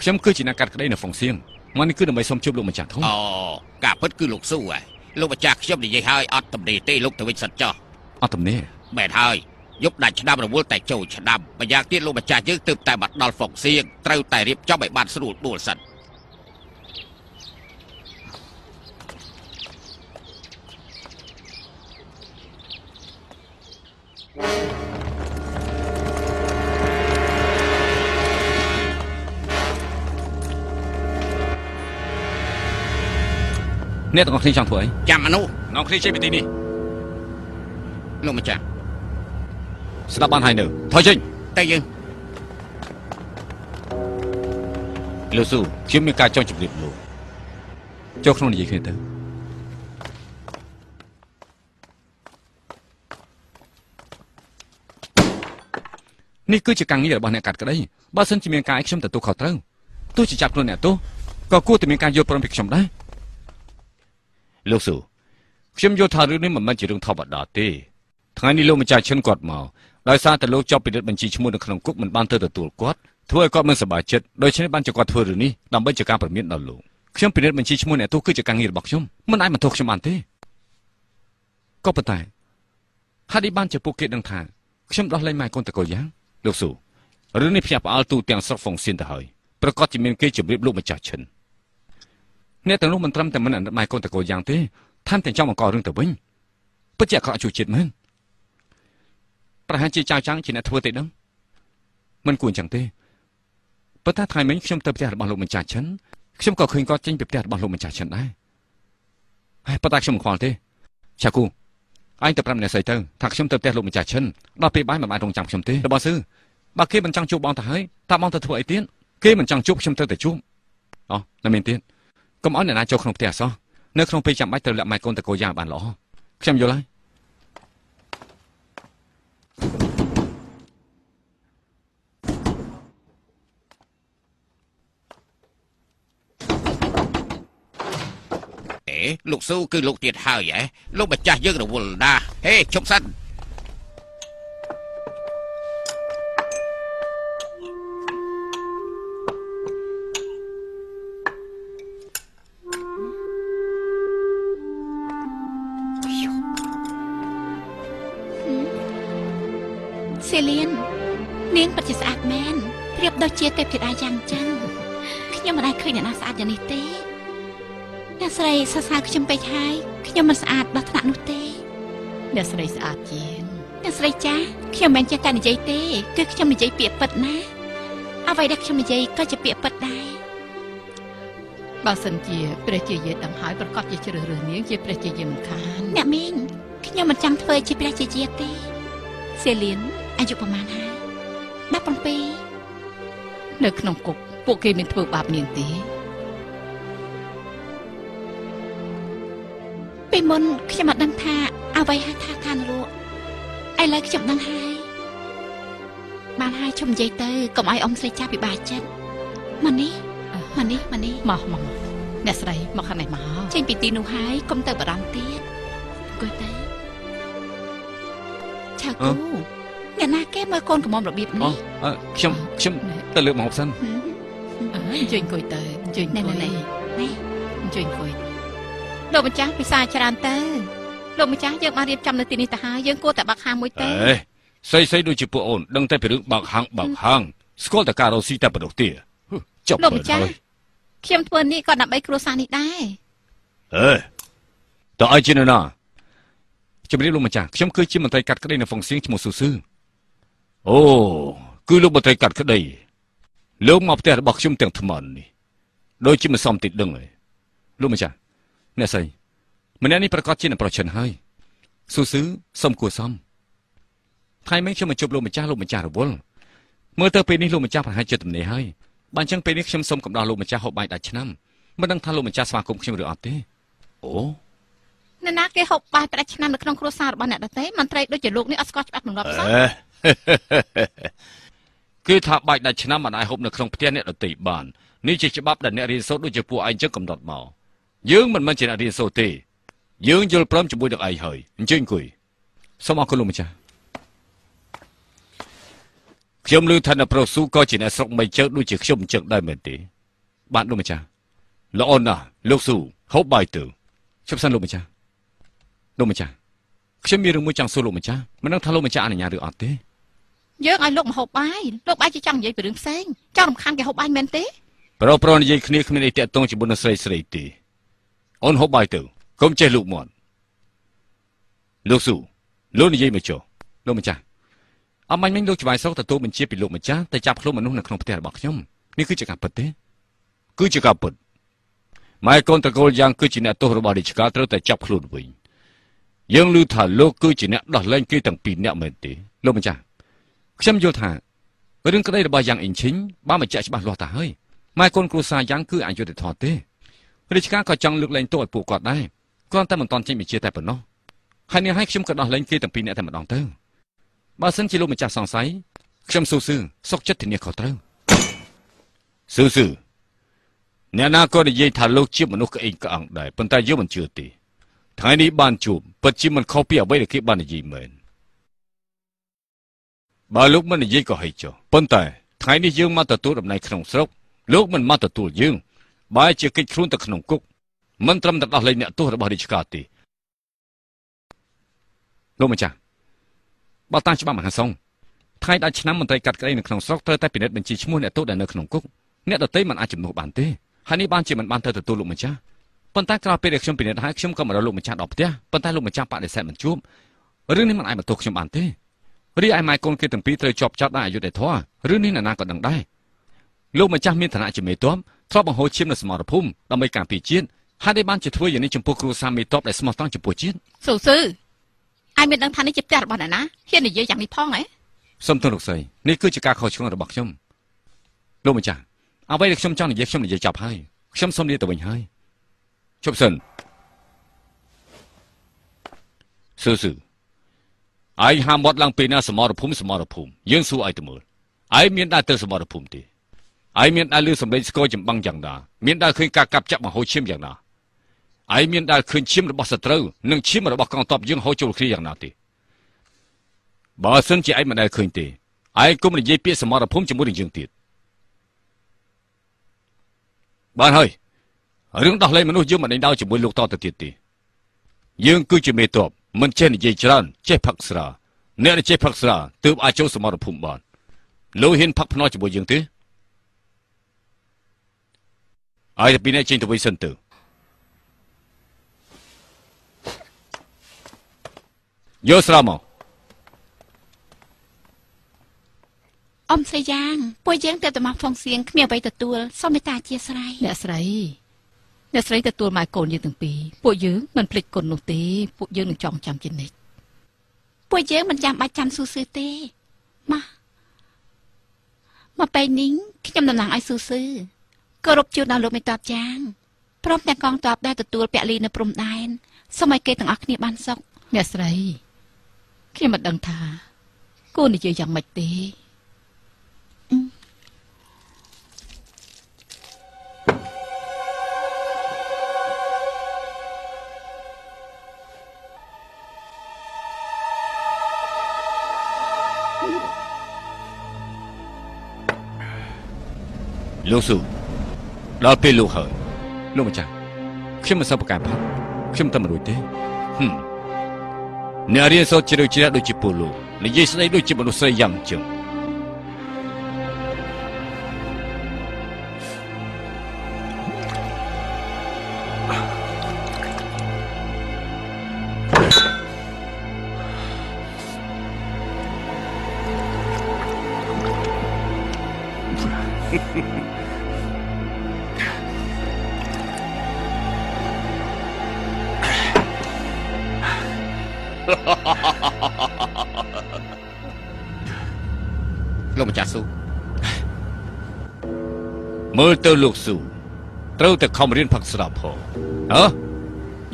ខ្ញុំគឺជាអ្នកកាត់ក្តីនៅហ្វុងសៀងមកនេះគឺដើម្បីសុំជួបលោកម្ចាស់ធំអូការពិតគឺលោកស៊ូហ៎លោកម្ចាស់ខ្ញុំនិយាយហើយអត់តំណេទេលោកទៅវិញសិនចោះ អត់ទំនេរមែនហើយយប់ដាច់ឆ្នាំរវល់តែចូលឆ្នាំម្យ៉ាងទៀតលោកម្ចាស់យើងទើបតែមកដល់ហ្វុកសៀងត្រូវតែរៀបចំឲ្យបានស្រួលបួលសិនអ្នកទាំងអស់គ្នាចង់ធ្វើអីចាំអនុនាំគ្នាចេញពីទីនេះ លោកម្ចាស់ស្ដាប់បានហើយនៅថយចេញតែយើងលោកស៊ូខ្ញុំមានការចង់ជម្រាបលោកចូលក្នុងនិយាយគ្នាទៅនេះគឺជាការងាររបស់អ្នកកាត់ក្តីបើសិនជាមានការឲ្យខ្ញុំទទួលខុសត្រូវទោះជាចាប់ខ្លួនអ្នកទោសក៏គួរតែមានការយល់ព្រមពីខ្ញុំដែរលោកស៊ូខ្ញុំយល់ថារឿងនេះមិនមែនជារឿងធម្មតាទេ ថ្ងៃនេះលោកម្ចាស់ឈិនគាត់មកដោយសារតែលោកជាប់ពិនិត្យបញ្ជីឈ្មោះនៅក្នុងគុកមិនបានទៅទទួលគាត់ធ្វើឲ្យគាត់មិនសប្បាយចិត្តដូច្នេះបានជាគាត់ធ្វើរឿងនេះដើម្បីជាការប្រមានដល់លោកខ្ញុំពិនិត្យបញ្ជីឈ្មោះអ្នកទោសគឺជាការងាររបស់ខ្ញុំមិនអាចមកទោសខ្ញុំបានទេក៏ប៉ុន្តែហេតុនេះបានជាពួកគេដឹងថាខ្ញុំដោះលែងម៉ែកូនតកូលយ៉ាងលោកស៊ូរឿងនេះភ្ញាក់ផ្អើលទូទាំងស្រុកហ្វុងសៀនទៅហើយប្រកាសជាមានគេជម្រាបលោកម្ចាស់ឈិនអ្នកទាំងនោះមិនត្រឹមតែមិនអនុម៉ែកូនតកូលយ៉ាងទេថែមទាំងចង់បង្ករឿងទៅវិញពិតជាអាក្រក់ជួយជាតិមែន ប្រហែលជាចៅចាំងជាអ្នកធ្វើទេដឹងមិនគួរអញ្ចឹងទេប៉ុន្តែថ្ងៃមិញខ្ញុំទៅផ្ទះរបស់លោកម្ចាស់ឈិនខ្ញុំក៏ឃើញគាត់ចេញពីផ្ទះរបស់លោកម្ចាស់ឈិនដែរហើយប៉ុន្តែខ្ញុំមិនខ្វល់ទេឆាគូអញទៅប្រាប់អ្នកស្រីទៅថាខ្ញុំទៅផ្ទះលោកម្ចាស់ឈិនដល់ពេលបាយមិនបានរងចាំខ្ញុំទេរបស់ស៊ឺបើគេមិនចង់ជួបបងទៅហើយតើបងទៅធ្វើអីទៀតគេមិនចង់ជួបខ្ញុំទៅតែជួបអូណាមែនទៀតកុំឲ្យអ្នកណាចូលក្នុងផ្ទះអសោះនៅក្នុងពេលចាំបាច់ត្រូវលាក់ម៉ែកូនតកូយ៉ាងបានល្អខ្ញុំយល់ហើយ លោកស៊ូគឺលោកទៀតហើយហ៎លោកម្ចាស់យើងរវល់ណាស់ហេជប់សិនសេលៀននាងពិតជាស្អាតមែនប្រៀបដូចជាទេពធីតាយ៉ាងចឹងខ្ញុំមិនអាចឃើញអ្នកណាស្អាតយ៉ាងនេះទេ អ្នកស្រីសរសើរខ្ញុំពេកហើយខ្ញុំមិនស្អាតដល់ថ្នាក់នោះទេអ្នកស្រីស្អាតជាងអ្នកស្រីចាស់ខ្ញុំមិនចេះតែនិយាយទេគឺខ្ញុំនិយាយពាក្យពិតណាអ្វីដែលខ្ញុំនិយាយក៏ជាពាក្យពិតដែរបើសិនជាព្រះជាយាយដឹងហើយប្រកាសជាជ្រើសរើសនាងជាព្រះជាយាយមិនខានអ្នកមីងខ្ញុំមិនចង់ធ្វើជាព្រះជាជាទេសេលៀនអាយុប្រហែលហើយ17នៅក្នុងគុកពួកគេមានធ្វើបាបនាងទេ ពេលមុនខ្ញុំអត់ដឹងថាអ្វីហៅថាឋានលក់ឥឡូវខ្ញុំដឹងហើយបានហើយខ្ញុំនិយាយទៅកុំឲ្យអ៊ំស្រីចាប់ពិបាកចិត្តមកនេះមកនេះមកនេះមកមកមកអ្នកស្រីមកខាងនេះមកចេញពីទីនោះហើយកុំទៅបារម្ភទៀតអង្គុយទៅឆៅគូអ្នកណាគេមើលកូនកំមុំរបៀបអូនេះអឺខ្ញុំខ្ញុំទៅលើកម្ហូបសិនហឹមអើយអញ្ជើញអង្គុយទៅអញ្ជើញអង្គុយណែណែណែអញ្ជើញអង្គុយ លោកម្ចាស់ពិសាច្រើនទៅលោកម្ចាស់យើងបានរៀបចំនៅទីនេះទៅហើយយើងគួរតែបាក់ហាងមួយអទៅេស្អីស្អីដូចជាពួកអូនដឹងតែពីរឿងបើកហាងបើកហាងស្គាល់តែការរកស៊ីតែប៉ុណ្ណោះទេហឺចប់លោកហើយម្ចាស់ខ្ញុំធ្វើនេះក៏ដើម្បីគ្រួសារនេះដែរអេតើអីជានរណាជំរាបលោកម្ចាស់ខ្ញុំគឺជាមន្ត្រីកាត់ក្តីនៅហ្វុងសៀងឈ្មោះស៊ូស៊ឺអូគឺលោកមន្ត្រីកាត់ក្តីលោកមកផ្ទះរបស់ខ្ញុំទាំងថ្មនេះដូចជាមិនសមតិចដឹងហើយលោកម្ចាស់ អ្នកស្រីម្នាក់នេះប្រកាសជាអ្នកប្រឆិនហើយស៊ូស៊ឺសុំគួរសមថ្ងៃមិញខ្ញុំមកជួបលោកម្ចាស់លោកម្ចាស់រវល់មើលទៅពេលនេះលោកម្ចាស់ប្រហែលជាទំនេរហើយបានចឹងពេលនេះខ្ញុំសូមកំដៅលោកម្ចាស់ហូបបាយដាច់ឆ្នាំមិនដឹងថាលោកម្ចាស់ស្វាគមន៍ខ្ញុំឬអត់ទេអូនរណាគេហូបបាយផ្ដាច់ឆ្នាំនៅក្នុងគ្រួសាររបស់អ្នកដទៃមន្ត្រីដូចជាលោកនេះអត់ស្គាល់ច្បាប់នឹងរាប់សោះអេគឺថាបាច់ដាច់ឆ្នាំមិនអាចហូបនៅក្នុងផ្ទះអ្នកដទៃបាននេះជាច្បាប់ដែលអ្នករៀនសូត្រដូចជាពួកឯងចឹងកំណត់មក យើងមិនមែនជាអ្នករៀនសូត្រទេ យើងយល់ព្រមជាមួយនឹងឯងហើយអញ្ជើញអង្គុយសូមអរគុណលោកម្ចាស់ខ្ញុំឮថាអ្នកប្រុសស៊ូក៏ជាអ្នកស្រុកមិនជើដូចជាខ្ញុំអញ្ចឹងដែរមែនទេបាទលោកម្ចាស់ល្អណាស់លោកស៊ូហូបបាយទៅជប់សិនលោកម្ចាស់លោកម្ចាស់ខ្ញុំមានរឿងមួយចង់សួរលោកម្ចាស់មិនដឹងថាលោកម្ចាស់អនុញ្ញាតឬអត់ទេយើងឲ្យលោកមកហូបបាយលោកបាយជាចង់និយាយពីរឿងផ្សេងចង់រំខានគេហូបបាយមែនទេប្រោប្រនិយាយគ្នាគ្មានអីតាក់ទងជាមួយនឹងស្រីស្រីទេ អូនហូបបាយទៅកុំចេះលូកមាត់លោកស៊ូលោកនិយាយមកចុះលោកម្ចាស់អមាញ់មិញលោកច្បាយស្រុកទទួលបញ្ជាពីលោកម្ចាស់ទៅចាប់ខ្លួនមនុស្សនៅក្នុងផ្ទះរបស់ខ្ញុំនេះគឺជាការពិតទេ គឺជាការពិតម៉ែកូនតកូលយ៉ាងគឺជាអ្នកទោសរបស់រាជការត្រូវតែចាប់ខ្លួនវិញយើងឮថាលោកគឺជាអ្នកដោះលែងគេទាំងពីរអ្នកមែនទេលោកម្ចាស់ខ្ញុំយល់ថារឿងក្តីរបស់យ៉ាងអ៊ីងឈីងបានបញ្ជាក់ច្បាស់លាស់ទៅហើយម៉ែកូនគ្រួសារយ៉ាងគឺអយុត្តិធម៌ទេ រាជការក៏ចង់លើកលែងទោសឲ្យពួកគាត់ដែរគ្រាន់តែមិនទាន់ចេញបញ្ជាតែប៉ុណ្ណោះហើយនេះឲ្យខ្ញុំក៏ដោះលែងគេទាំងពីរអ្នកតែម្ដងទៅបើសិនជាលោកម្ចាស់សង្ស័យខ្ញុំស៊ូស៊ឺសុកចិត្តធានាខុសត្រូវស៊ូស៊ឺអ្នកណាក៏និយាយថាលោកជាមនុស្សក្អេងក្អាងដែរប៉ុន្តែយើងមិនជឿទេថ្ងៃនេះបានជួបពិតជាមិនខុសពីអ្វីដែលគេបាននិយាយមែនបើលោកមិននិយាយក៏ហីចុះប៉ុន្តែថ្ងៃនេះយើងមកទទួលដំណែងក្នុងស្រុកលោកមិនមកទទួលយើង បែរជាកិច្ចខ្លួនទៅក្នុងគុកមិនត្រឹមតែដោះលែងអ្នកទោសរបស់រាជការទេលោកម្ចាស់បើតាមច្បាប់មហាសង្ឃថ្ងៃដាច់ឆ្នាំមន្ត្រីកាត់ក្តីនៅក្នុងស្រុកត្រូវតែពិនិត្យបញ្ជីឈ្មោះអ្នកទោសដែលនៅក្នុងគុកអ្នកដទៃមិនអាចជំនួសបានទេហើយនេះបានជាមិនបានទៅទទួលលោកម្ចាស់ប៉ុន្តែក្រោយពេលដែលខ្ញុំពិនិត្យហើយខ្ញុំក៏មករកលោកម្ចាស់ដល់ផ្ទះប៉ុន្តែលោកម្ចាស់បដិសេធមិនជួបរឿងនេះមិនអាចបន្ទោសខ្ញុំបានទេរីឯម៉ែកូនគេទាំងពីរត្រូវជាប់ចោតដោយអយុត្តិធម៌រឿងនេះអ្នកណាក៏ដឹងដែរលោកម្ចាស់មានឋានៈជាមេតប ធ្លាប់បង្ហូរឈាមនៅសមរភូមិដើម្បីការពារជាតិហើយได้បានជាធ្វើយ៉ាងនេះចំពោះគ្រួសារមេតបដែលស្មោះត្រង់ចំពោះជាតិស៊ូស៊ឺអាយមានដឹងថានេះជាផ្ទះរបស់អ្នកណាហ៊ាននិយាយយ៉ាងនេះផងហ៎សូមទោសលោកស្រីនេះគឺជាការខុសឆ្គងរបស់ខ្ញុំលោកម្ចាស់អ្វីដែលខ្ញុំចង់និយាយខ្ញុំនិយាយចប់ហើយខ្ញុំសូមលាទៅវិញហើយជប់សិនស៊ឺស៊ឺឯងហាមមាត់ឡើងពីណាសមរភូមិសមរភូមិយើងសួរឲ្យទៅមើលឯងមានដែរទៅសមរភូមិទេ ឯងមានដែរលឺសម្លេងស្គរចម្បាំងយ៉ាងណាមានដែរឃើញការកាប់ចាក់បង្ហូរឈាមយ៉ាងណាឯងមានដែរឃើញឈាមរបស់សត្រូវនិងឈាមរបស់កងទ័ពយើងហូរចូលគ្នាយ៉ាងណាទេបើសិនជាឯងមិនដែលឃើញទេឯងគុំនិយាយពាក្យសមរភូមិជាមួយនឹងយើងទៀតបានហើយរឿងដោះលែងមនុស្សយើងមិនដេញដោលជាមួយលោកតទៅទៀតទេយើងគឺជាមេតបមិនចេះនិយាយច្រើនចេះផឹកស្រាអ្នកដែលចេះផឹកស្រាទើបអាចចូលសមរភូមិបានលោកហ៊ានផឹកភ្នាល់ជាមួយយើងទេ ឲ្យតែពីនេះចេញទៅវិញសិនទៅយកស្រាមកអ៊ំស្រីយ៉ាងពួកយើងទៅតែមកហ្វុងសៀងគ្មានអ្វីទទួលសូមមេត្តាអធិស្ឋានអ្នកស្រីអ្នកស្រីទទួលម៉ែកូនយើងទាំងពីរពួកយើងមិនភ្លេចគុណនោះទេពួកយើងនឹងចងចាំជានិច្ចពួកយើងមិនចាំបាច់ចាំស៊ូស៊ឺទេមកមកពេលនេះខ្ញុំតំណាងឲ្យស៊ូស៊ឺ គោរពជូនដល់លោកមេតបចាងព្រមទាំងកងទ័ពដែលទទួលពលីនៅព្រំដែនសូមឲ្យគេទាំងអស់គ្នាបានសុខអ្នកស្រីខ្ញុំមិនដឹងថាគួរនិយាយយ៉ាងម៉េចទេលោកស៊ូ ដល់ពេលលោកហើយលោកម្ចាស់ខ្ញុំមិនសូវប្រកែផាត់ខ្ញុំតែមិនរួចទេហឹមអ្នករៀនសូត្រជ្រៅជ្រះដូចជាពលលោកនិយាយស្ដីដូចជាមនុស្សស្រីយ៉ាងចឹង ទៅលោកស៊ូត្រូវតែខំរៀនផឹកស្រាប់ផងហ៎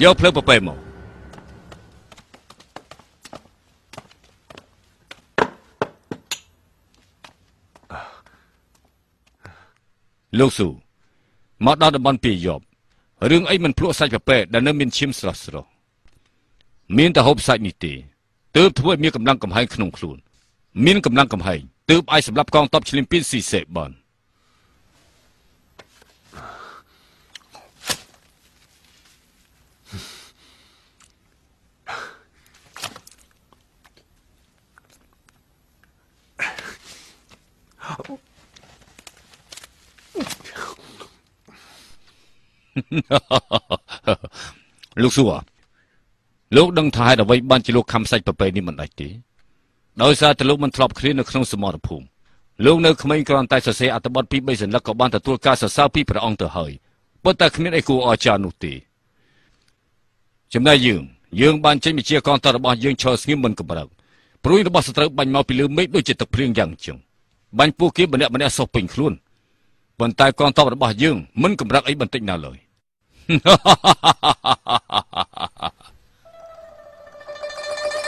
យកភ្លើងប្រប៉ែមកលោកស៊ូមកដល់តំបន់ពីយប់រឿងអីមិនភ្លក់សាច់ប្រប៉ែដែលនៅមានឈាមស្រស់ស្រស់មានតែហូបសាច់នេះទេទើបធ្វើឲ្យមានកម្លាំងកំហែងក្នុងខ្លួន មានកម្លាំងកំហែងទើបអាចសម្រាប់កងទ័ពឈ្លានពានស៊ីសេបាន លោកសួរលោកដឹងថាហេតុអ្វីបានជាលោកខំសាច់ប្រពៃនេះមិនដាច់ទេដោយសារតែលោកមិនធ្លាប់គ្រានៅក្នុងសមរភូមិលោកនៅក្មេងគ្រាន់តែសរសេរអត្ថបទពីរបីសន្លឹកក៏បានទទួលការសរសើរពីព្រះអង្គទៅហើយប៉ុន្តែគ្មានអីគួរអស្ចារ្យនោះទេចំណែកយើងយើងបានចេញវិជាកងតរបស់យើងឈរស្ងៀមមិនកម្រើកព្រួយរបស់សត្រូវបាញ់មកពីលើមេឃដូចជាទឹកភ្លៀងយ៉ាងចឹង បាញ់ពួកគេម្នាក់ម្នាក់សោះពេញខ្លួនប៉ុន្តែកងទ័ពរបស់យើងមិនកម្រើកអីបន្តិចណាស់ឡើយ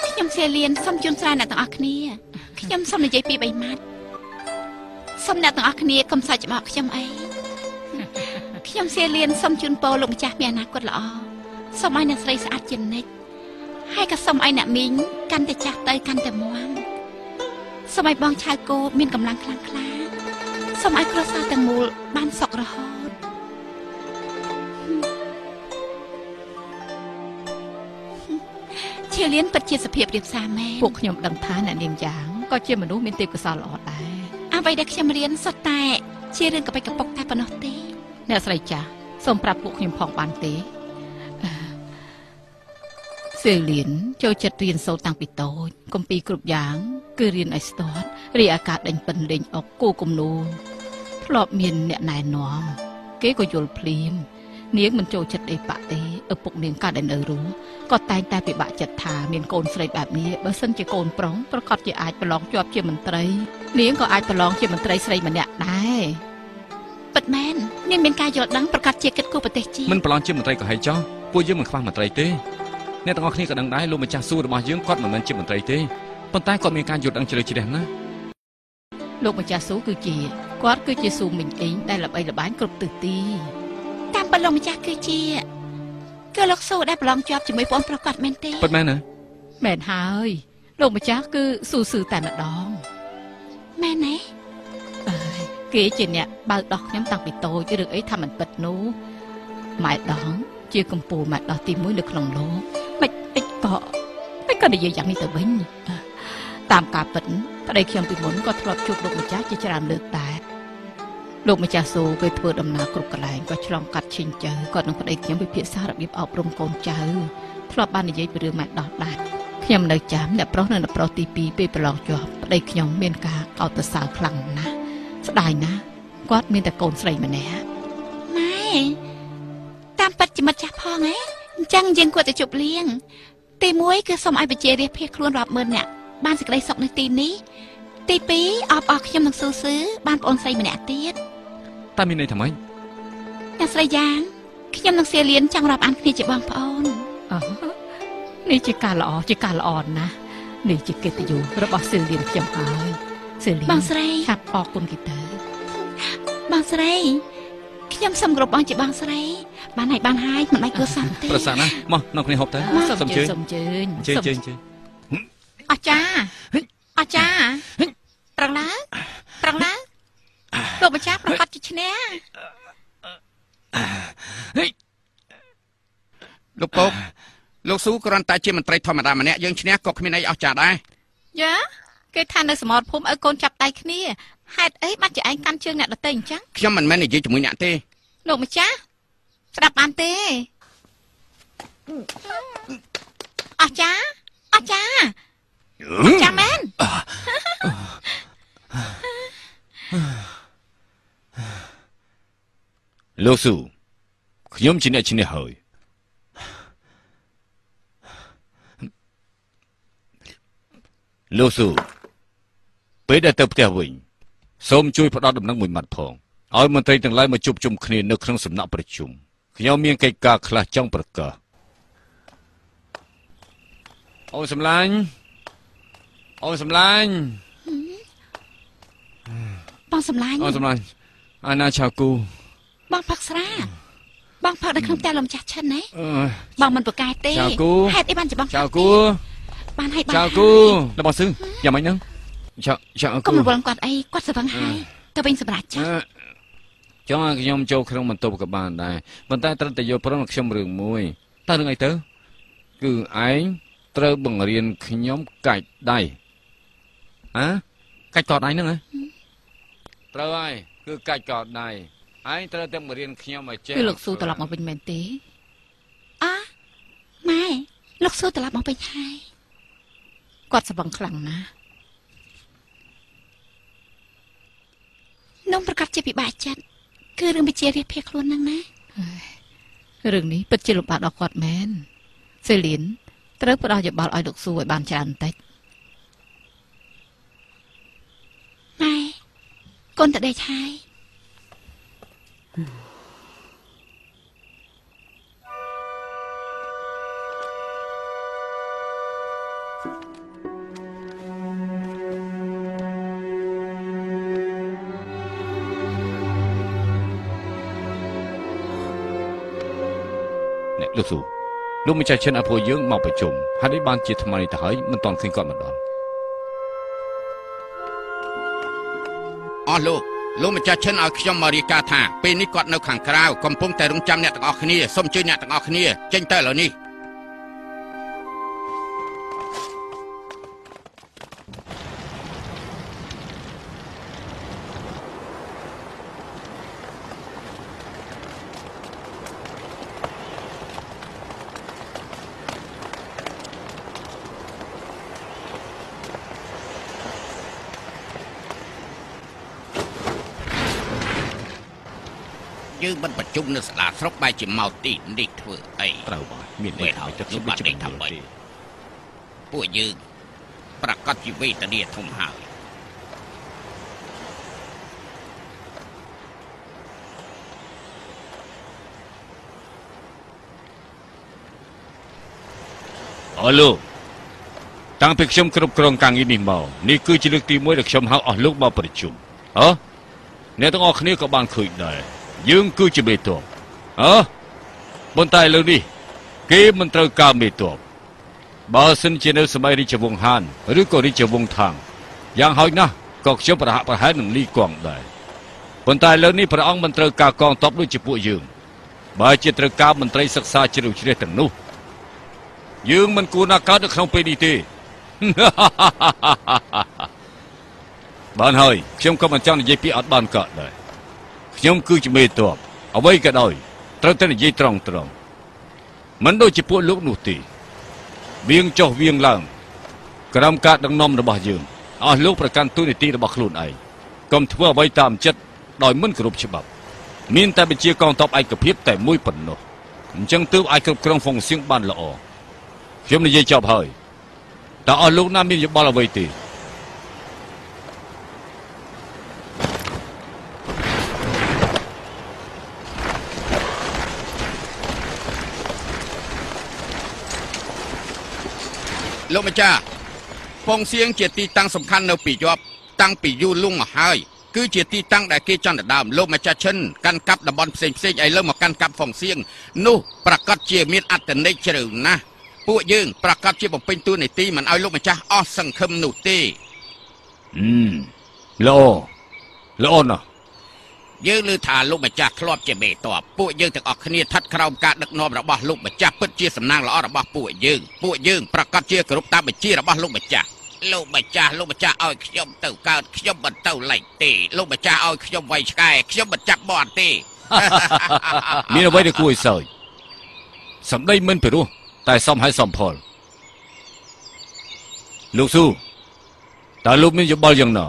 ខ្ញុំសៀលៀនសូមជូនស្រាអ្នកទាំងអស់គ្នាខ្ញុំសូមនិយាយពីរបីម៉ាត់សូមអ្នកទាំងអស់គ្នាកុំសាច់ច្បោកខ្ញុំអីខ្ញុំសៀលៀនសូមជូនពរលោកម្ចាស់មានអនាគតល្អសូមឲ្យអ្នកស្រីស្អាតជានិច្ចហើយក៏សូមឲ្យអ្នកមីងកាន់តែចាស់ទៅកាន់តែមាំ សូមឲ្យបងឆៅគូមានកម្លាំងខ្លាំងក្លាសូមឲ្យគ្រួសារទាំងមូលបានសុខរហូតជាលៀនពិតជាសភាពរៀបសារមែនពួកខ្ញុំដឹងថាអ្នកនាងយ៉ាងក៏ជាមនុស្សមានទេពកោសល្យល្អដែរអ្វីដែលខ្ញុំរៀនសុទ្ធតែ ជារឿងកបិចកពុកតែប៉ុណ្ណោះទេអ្នកស្រីចាស់សូមប្រាប់ពួកខ្ញុំផងបានទេអឺ សេលៀនចូលចិត្តរៀនសូត្រតាំងពីតូចគម្ពីរគ្រប់យ៉ាង គឺរៀនឲ្យស្ទាត់រីឯអាការដេញពិនលេងអុកគូគំនូធ្លាប់មានអ្នកណែនាំគេក៏យល់ភ្លាមនាងមិនចូលចិត្តអីបាក់ទេឪពុកនាងកើតដែលនៅរស់ក៏តែងតែពិបាកចិត្តថាមានកូនស្រីបែបនេះបើសិនជាកូនប្រុសប្រកាសជាអាចប្រឡងជាប់ជាមន្ត្រីនាងក៏អាចប្រឡងជាមន្ត្រីស្រីម្នាក់ដែរពិតមែននាងមានការយល់ដឹងប្រកាសជាគិតគូរប្រទេសជាតិមិនប្រឡងជាមន្ត្រីក៏ហីចោះពួកយើងមិនខ្វះមន្ត្រីទេ អ្នកទាំងអស់គ្នាក៏ដឹងដែរលោកម្ចាស់សួររបស់យើងគាត់មិនមែនជាមន្ត្រីទេប៉ុន្តែគាត់មានការយល់ដឹងជ្រៅជ្រះណាស់លោកម្ចាស់ស៊ូគឺជាគាត់គឺជាស៊ូមិញអេងដែលល្បីល្បាញគ្រប់ទិសទីតាមពិតលោកម្ចាស់គឺជាគឺលោកស៊ូដែលប្រឡងជាប់ជាមួយបងប្រុសគាត់មែនទេពិតមែនណាមែនហើយលោកម្ចាស់គឺស៊ូស៊ឺតែម្ដងមែនទេអើយគេជាអ្នកបើកដោះខ្ញុំតាំងពីតូចរឿងអីថាមិនពិតនោះម៉ែដងជាកម្ពូលម៉ែដោះទី1នៅក្នុងលោកមិនអិច ក៏មិនក៏និយាយយ៉ាងនេះទៅវិញអឺតាមការពិតប្តីខ្ញុំពីមុនក៏ធ្លាប់ជួបលោកម្ចាស់ជាច្រើនលើកដែរលោកម្ចាស់ស៊ូពេលធ្វើដំណើរគ្រប់កន្លែងក៏ឆ្លងកាត់ឈិញចៅគាត់នឹងប្តីខ្ញុំពិភាក្សារបៀបអប់រំកូនចៅធ្លាប់បាននិយាយពីរឿងម៉ែដោះដាច់ខ្ញុំនៅចាំអ្នកប្រុសនិងអ្នកប្រុសទី2ពេលប្រឡងជាប់ប្តីខ្ញុំមានការកោតសរសើរខ្លាំងណាស់ស្ដាយណាស់គាត់មានតែកូនស្រីម្នាក់ម៉ែតាមពិតជាមិត្តចាស់ផងហ៎អញ្ចឹងយើងគួរតែជប់លៀង ទី1គឺសូមឲ្យបជារាជភៀសខ្លួនរាប់ម៉ឺនអ្នកបានសេចក្តីសុខនៅទីនេះទី2អបអរខ្ញុំនឹងស៊ូស៊ឺបានប្អូនស្រីម្នាក់ទៀតតែមានន័យថាម៉េចអ្នកស្រីយ៉ាងខ្ញុំនឹងសៀលៀនចង់រាប់អានគ្នាជាបងប្អូនអឺនេះជាការល្អជាការល្អណាស់នេះជាកិត្តិយសរបស់សិលលៀនខ្ញុំហើយសិលលៀនបងស្រីឆាប់អរគុណគេទៅបងស្រីខ្ញុំសូមគោរពបងជាបងស្រី បានហើយបានហើយមិនបាច់គួរសមទេប្រសាណាមកនាំគ្នាហូបទៅសូសូមមជើជើញញសូមជើញជើញជើញជើញអស្ចារ្យអស្ចារ្យត្រង់ឡើងត្រង់ឡើងលោកម្ចាស់ប្រកាសជាឈ្នះលោកពកលោកស៊ូគ្រាន់តែជាមន្ត្រីធម្មតាម្នាក់យើងឈ្នះក៏គ្មានអីអស្ចារ្យដែរយ៉ាគេថានៅសមរភូមិឲ្យកូនចាប់ដៃគ្នាហេតុអីបាត់ជាឯងកាន់ជើងអ្នកដទៃអញ្ចឹងខ្ញុំមិនមែននិយាយជាមួយអ្នកទេលោកម្ចាស់ ស្ដាប់បានទេអស្ចារ្យអស្ចារ្យអស្ចារ្យមែនលោកស៊ូខ្ញុំជាអ្នកឈ្នះហើយលោកស៊ូពេលដែលទៅផ្ទះវិញសូមជួយផ្ដល់ដំណឹងមួយម៉ាត់ផងឲ្យមន្ត្រីទាំងឡាយមកជួបជុំគ្នានៅក្នុងសំណាក់ប្រជុំ ខ្ញុំមានកិច្ចការខ្លះចង់ប្រកាសអូនសំឡាញ់អូនសំឡាញ់បងសម្លាញ់អូនសំឡាញ់អាណាឆាគូបងផឹកស្រាបងផឹកនៅក្នុងផ្ទះលោកម្ចាស់ឈិនណាអឺបងមិនប្រកែកទេចៅគូហេតុអីបានជាបងចៅគូបានហើយបានចៅហើយគូរបស់សឹងយ៉ាងម៉េចហ្នឹងចៅចៅកុំគូរវល់គាត់អីគាត់សឹងហើយទៅវិញសម្រាប់ចាស់អឺ ចង់ឲ្យខ្ញុំចូលក្នុងបន្ទប់ក៏បានដែរប៉ុន្តែត្រូវតែយល់ព្រមនឹងខ្ញុំរឿងមួយតើរឿងអីទៅគឺឯងត្រូវបង្រៀនខ្ញុំកាច់ដៃហ៎កាច់កោដដៃហ្នឹងហ៎ត្រូវហើយគឺកាច់កោដដៃឯងត្រូវតែមករៀនខ្ញុំឲ្យចេះគឺលោកស៊ូត្រឡប់មកវិញមែនទេអើម៉ែលោកសួរត្រឡប់មកវិញហើយគាត់ស្វឹងខ្លាំងណាស់នំប្រកាសជាពិបាកចិត្ត គឺរឿងវិជារៀបភៀសខ្លួនហ្នឹងណារឿងនេះពិតជាលំបាកដល់គាត់មែនសេលីនត្រូវផ្ដល់យោបល់ឲ្យលោកស៊ូឲ្យបានច្រើនបន្តិចម៉ែកូនតដេកហើយ អ្នកលោកស៊ូលោកម្ចាស់ឈិនអភ័យយើងមកប្រជុំហើយនេះបានជាថ្មនេះទៅហើយមិនតាន់ឃើញគាត់មកដល់អស់លោកលោកម្ចាស់ឈិនឲ្យខ្ញុំមករាយការណ៍ថាពេលនេះគាត់នៅខាងក្រៅកំពុងតែរងចាំអ្នកទាំងអស់គ្នាសូមជួយអ្នកទាំងអស់គ្នាចេញទៅឥឡូវនេះ យើងមិនប្រជុំនៅសាលាស្រុកបែរជាមកទីនេះធ្វើអីត្រូវបាទមានវេលេខហើយឲ្យទឹកខ្ញុំបានដេកថាម៉េចពួកយើងប្រកាសជាវេទនាធំហើយអរលោកតាំងពីខ្ញុំគ្រប់គ្រងការងារនេះមកនេះគឺជាលើកទី1ដែលខ្ញុំហៅអស់លោកមកប្រជុំអឺអ្នកទាំងអស់គ្នាក៏បានឃើញដែរ យើងគឺជាមេតបអឺប៉ុន្តែលើកនេះ គេមិនត្រូវការមេតបបើសិនជានៅសម័យរាជវង្សហានឬក៏រាជវង្សថាងយ៉ាងហោចណាស់ក៏ខ្ញុំប្រហាក់ប្រហែលនឹងលីកងដែរប៉ុន្តែលើកនេះព្រះអង្គមិនត្រូវការកងទ័ពដូចជាពួកយើងបើជាត្រូវការមន្ត្រីសិក្សាជ្រៅជ្រះទាំងនោះយើងមិនគួរណាកើតនៅក្នុងពេលនេះទេបានហើយខ្ញុំក៏មិនចង់និយាយពាក្យអត់បានកើតដែរ ខ្ញុំគឺជាមេតបអ្វីក៏ដោយត្រូវតែនិយាយត្រង់ត្រង់មិនដូចជាពួកលោកនោះទេវៀងចុះវៀងឡើងក្រោមការដឹកនាំរបស់យើងអស់លោកប្រកាន់ទូនីតិរបស់ខ្លួនឯងកុំធ្វើអ្វីតាមចិត្តដោយមិនគោរពច្បាប់ មានតែបញ្ជាកងទ័ពឯកភាពតែមួយប៉ុណ្ណោះអញ្ចឹងទើបអាចគ្រប់គ្រងហ្វុងសៀងបានល្អខ្ញុំនិយាយចប់ហើយតើអស់លោកណាមានយោបល់អ្វីទេ លោកម្ចាស់ពងសៀងជាទីតាំងសំខាន់នៅពីជាប់តាំងពីយូរលង់មកហើយគឺជាទីតាំងដែលគេចង់ដណ្ដើមលោកម្ចាស់ឈិនកាន់កាប់តំបន់ផ្សេងផ្សេងៗឲ្យលើមកកាន់កាប់ហ្វុងសៀងនោះប្រកាសជាមានអត្តន័យជ្រៅណាស់ពួកយើងប្រកាសជាបំពេញតួនាទីមិនឲ្យលោកម្ចាស់អស់សង្ឃឹមនោះទេអឺមល្អល្អណាស់ យើងឮថាលោកម្ចាស់ធ្លាប់ជាមេតបពួកយើងទាំងអស់គ្នាស្ថិតក្រោមការដឹកនាំរបស់លោកម្ចាស់ពិតជាសំណាងល្អរបស់ពួកយើងពួកយើងប្រកាសជាគោរពតាមបញ្ជារបស់លោកម្ចាស់លោកម្ចាស់លោកម្ចាស់ឲ្យខ្ញុំទៅកើតខ្ញុំមិនទៅលេចទេលោកម្ចាស់ឲ្យខ្ញុំវាយឆ្កែខ្ញុំមិនចាប់បន់ទេមានអ្វីដែលគួរឲ្យសើចសម្ដីមិនពិរោះតែសមហើយសមផលលោកស៊ូតើលោកមានយោបល់យ៉ាងណា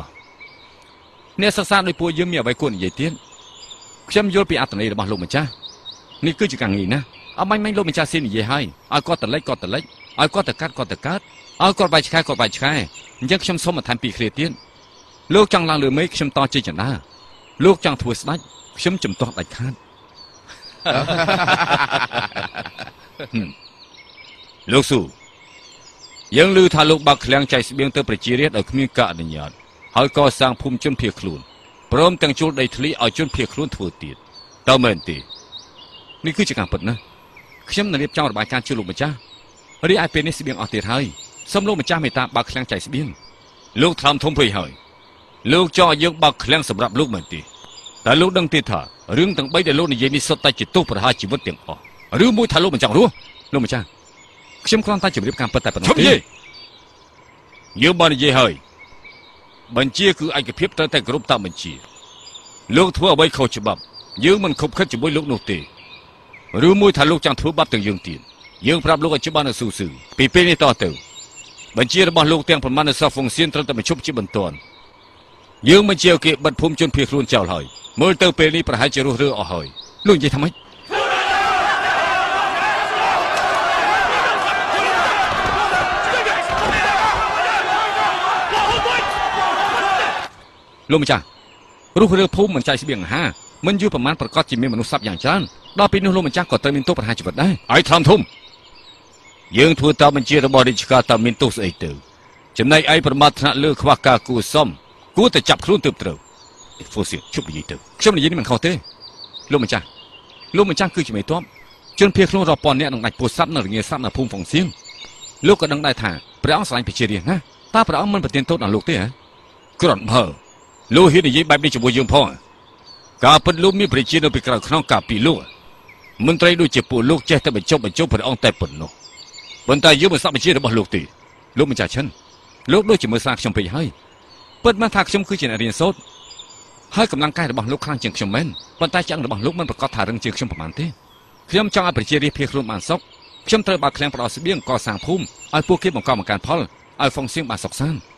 អ្នកសិក្សាដោយពួកយើងមានអ្វីគួរនិយាយទៀតខ្ញុំយល់ពីអត្ថន័យរបស់លោកម្ចាស់នេះគឺជាការងារណាអមាញ់មិញលោកម្ចាស់សៀននិយាយហើយឲ្យគាត់តលិចគាត់តលិចឲ្យគាត់ទៅកាត់គាត់ទៅកាត់ឲ្យគាត់បាយឆ្កែគាត់បាយឆ្កែអញ្ចឹងខ្ញុំសូមបន្ថែមពីរឃ្លាទៀតលោកចង់ឡើងលើមេឃខ្ញុំតជាចន្ទាលោកចង់ធ្វើស្ដេចខ្ញុំជំទាស់ដាច់ខាតលោកស៊ូយើងឮថាលោកបាក់ឃ្លាំងចៃស្បៀងទៅប្រជារាស្ត្រដោយគ្មានការអនុញ្ញាត ហើយកសាងភូមិជនភៀសខ្លួនព្រមទាំងជួលដីធ្លីឲ្យជនភៀសខ្លួនធ្វើទៀតតើមែនទេនេះគឺជាការពិតណាស់ខ្ញុំនឹងរៀបចំរបាយការណ៍ជូនលោកម្ចាស់រីឯពេលនេះស្បៀងអស់ទៀតហើយសូមលោកម្ចាស់មេត្តាបើកឃ្លាំងចៃស្បៀងលោកថ្លំធំពេកហើយលោកចង់ឲ្យយើងបើកឃ្លាំងសម្រាប់លោកមែនទេតែលោកដឹងទេថារឿងទាំង3ដែលលោកនិយាយនេះសុទ្ធតែជាទោសប្រហារជីវិតទាំងអស់ឬមួយថាលោកមិនចង់រស់លោកម្ចាស់ខ្ញុំគ្រាន់តែជម្រាបការពិតតែប៉ុណ្ណោះទេយើងបាននិយាយហើយ បញ្ជាគឺឯកភាពត្រូវតែគោរពតាមបញ្ជាលោកធ្វើអ្វីខុសច្បាប់យើងមិនខົບខិតជាមួយលោកនោះទេឬមួយថាលោកចង់ធ្វើបាបទាំងយើងទៀតយើងប្រាប់លោកឲ្យច្បាស់នៅស៊ូស៊ឺពីពេលនេះតទៅបញ្ជារបស់លោកទាំងប្រមាណនៅសោះហ្វុងសៀនត្រូវតែបញ្ឈប់ជាបន្ទាន់យើងមិនជាឲ្យគេបិទភូមិជនភៀសខ្លួនចោលហើយមើលទៅពេលនេះប្រហែលជារស់រើអស់ហើយលោកនិយាយថាម៉េច លោកម្ចាស់រុះរើភូមិមិនចាយស្បៀងអាហារមិនយូរប្រមាណប្រកាសជាមានមនុស្សស្លាប់យ៉ាងច្រើនដល់ពេលនោះលោកម្ចាស់ក៏ត្រូវមានទោសប្រហារជីវិតដែរហើយថ្លំធំយើងធ្វើតាមបញ្ជារបស់រាជការតើមានទោសស្អីទៅចំណែកឯប្រមាថថ្នាក់លើខ្វះការគួសមគួរតែចាប់ខ្លួនទើបត្រូវហ្វូសៀជប់និយាយទៅខ្ញុំនិយាយនេះមិនខុសទេលោកម្ចាស់លោកម្ចាស់គឺជាមេតបជនភៀសខ្លួនរាប់ពាន់នាក់នឹងដាច់ពោះសັບនៅរងាសັບនៅភូមិហ្វុងសៀងលោកក៏ដឹងដែរថាព្រះអង្គស្រឡាញ់ប្រជារាស្ត្រណាតើព្រះអង្គមិនប្រទានទោសដល់លោកទេហ៎គ្រាន់បើ លោកហ៊ាននិយាយបែបនេះជាមួយយើងផងការពិតលោកមានប្រជានៅពីក្រៅខ្នងការពីលោកមន្ត្រីដូចជាពួកលោកចេះតែបញ្ចុះបញ្ចុះព្រះអង្គតែប៉ុណ្ណោះប៉ុន្តែយើងមិនស័ក្តិបញ្ជារបស់លោកទេលោកម្ចាស់ឈិនលោកដូចជាមើលស្រាខ្ញុំពេកហើយពិតមែនថាខ្ញុំគឺជាអ្នករៀនសូត្រហើយកម្លាំងកាយរបស់លោកខ្លាំងជាងខ្ញុំមែនប៉ុន្តែឆ្អឹងរបស់លោកមិនប្រកាសថារឹងជាងខ្ញុំប្រហែលទេខ្ញុំចង់ឲ្យប្រជារាស្ត្រភៀសខ្លួនបានសុខខ្ញុំត្រូវបើកឃ្លាំងផ្ដោស្បៀងកសាងភូមិឲ្យពួកគេបង្កបង្កើនផលឲ្យហ្វុងសៀងបានសុខសាន្ត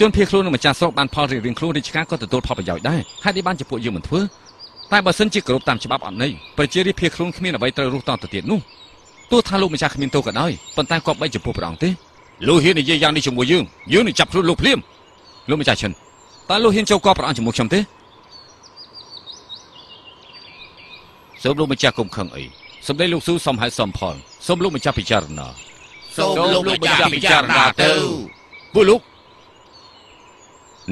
ជនភៀសខ្លួននឹងម្ចាស់ស្រុកបានផលរៀងៗខ្លួនរាជការក៏ទទួលផលប្រយោជន៍ដែរហេតុនេះបានជាពួកយើងមិនធ្វើតែបើសិនជាគោរពតាមច្បាប់អត់ន័យប្រជារាស្ត្រភៀសខ្លួនគ្មានអ្វីត្រូវរស់តទៅទៀតនោះទោះថាលោកម្ចាស់គ្មានទោសក៏ដោយប៉ុន្តែក៏បីចំពោះព្រះអង្គទេលោកហ៊ាននិយាយយ៉ាងនេះជាមួយយើងយើងនឹងចាប់ខ្លួនលោកភ្លាមលោកម្ចាស់ឈិនតើលោកហ៊ានចូលកប់ព្រះអង្គជាមួយខ្ញុំទេសូមលោកម្ចាស់កុំខឹងអីសម្ដីលោកស៊ូសំហេតុសំផលសូមលោកម្ចាស់ពិចារណាសូមលោកម្ចាស់ពិចារណាទៅពួកលោក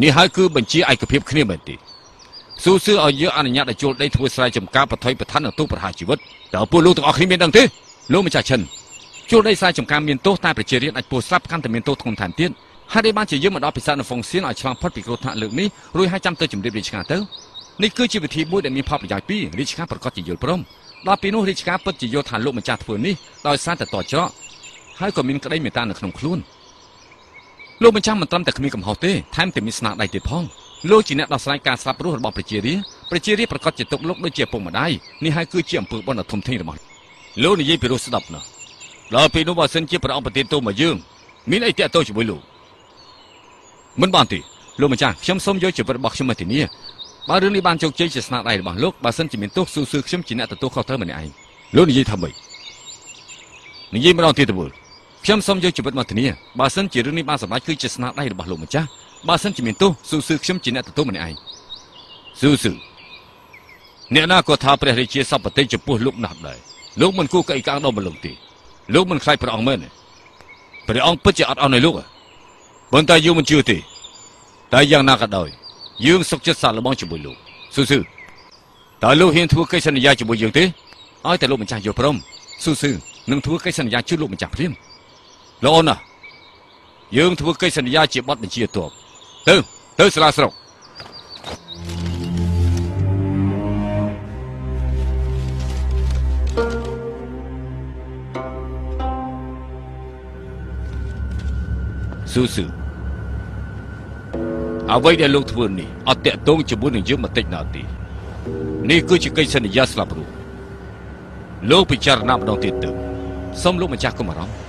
នេះហើយគឺបញ្ជាឯកភាពគ្នាមែនទេស៊ូស៊ឺឲ្យយើងអនុញ្ញាតឲ្យជួលដីធ្វើស្រែចម្ការបថុយប្រឋាននឹងទោសប្រហារជីវិតតើពួកលោកទាំងអស់គ្នាមានដឹងទេលោកម្ចាស់ឈិនជួលដីស្រែចម្ការមានទោសតែប្រជារាស្ត្រអាចពោះស្រាប់កាន់តែមានទោសធ្ងន់ថែមទៀតហើយ đây បានជាយើងមកដល់ពិសានៅហ្វុងសៀនឲ្យឆ្លងផុតពីគ្រោះថ្នាក់លើកនេះរួចហើយចាំទៅជំរាបរាជការទៅនេះគឺជាវិធីមួយដែលមានផលប្រយោជន៍ពីររាជការប្រកាសជាយល់ព្រមដល់ពេលនោះរាជការពិតជាយល់ថាលោកម្ចាស់ធ្វើនេះដោយសារតែតច្រកហើយក៏មានក្តីមេត្តានៅក្នុងខ្លួន លោកម្ចាស់មិនត្រឹមតែគ្មានកំហុសទេថែមទាំងមានស្នាដៃទៀតផងលោកជាអ្នកដោះស្រាយការស្លាប់រស់របស់ប្រជារាស្ត្រប្រជារាស្ត្រប្រកាសជាទុកលោកដូចជាឪពុកម្ដាយនេះហើយគឺជាអំពើបុណ្យដ៏ធំធេងរបស់លោកនិយាយពីរសស្ដាប់ណាស់ដល់ពេលនោះបើសិនជាព្រះអង្គប្រទានទោសមកយើងមានអីតាក់ទោជាមួយលោកមិនបានទេលោកម្ចាស់ខ្ញុំសូមយកជីវិតរបស់ខ្ញុំមកធានាបើរឿងនេះបានជោគជ័យជាស្នាដៃរបស់លោកបើសិនជាមានទោសស៊ូស៊ឺខ្ញុំជាអ្នកទទួលខុសត្រូវម្នាក់ឯងលោកនិយាយថាម៉េចនិយាយម្ដងទៀតទៅ ខ្ញុំសូមយកជីវិតមកធានាបើសិនជារឿងនេះបានសម្រេចគឺជាស្នាដៃរបស់លោកម្ចាស់បើសិនជាមានទោសស៊ូស៊ឺខ្ញុំជាអ្នកទទួលម្នាក់ឯងស៊ូស៊ឺអ្នកណាក៏ថាព្រះរាជាសពតិចំពោះលោកណាស់ដែរលោកមិនគួរកៃកាងដល់មលងទេលោកមិនខ្លាចព្រះអង្គមែនព្រះអង្គពិតជាអត់អស់នៃលោកប៉ុន្តែយើងមិនជឿទេតែយ៉ាងណាក៏ដោយយើងសុខចិត្តសាកល្បងជាមួយលោកស៊ូស៊ឺតើលោកហ៊ានធ្វើកិច្ចសន្យាជាមួយយើងទេឲ្យតែលោកម្ចាស់យល់ព្រមស៊ូស៊ឺនឹងធ្វើកិច្ចសន្យាជួយលោកម្ចាស់ព្រាម លោកអូនណាយើងធ្វើកិច្ចសន្យាជាបទបញ្ជាទ័ពទៅទៅសាលាស្រុកស៊ូស៊ឺអ្វីដែលលោកធ្វើនេះអត់តាក់ទងជាមួយនឹងយើងបន្តិចណាទេនេះគឺជាកិច្ចសន្យាស្លាប់រស់លោកពិចារណាម្ដងទៀតទៅសូមលោកម្ចាស់កុំអារម្មណ៍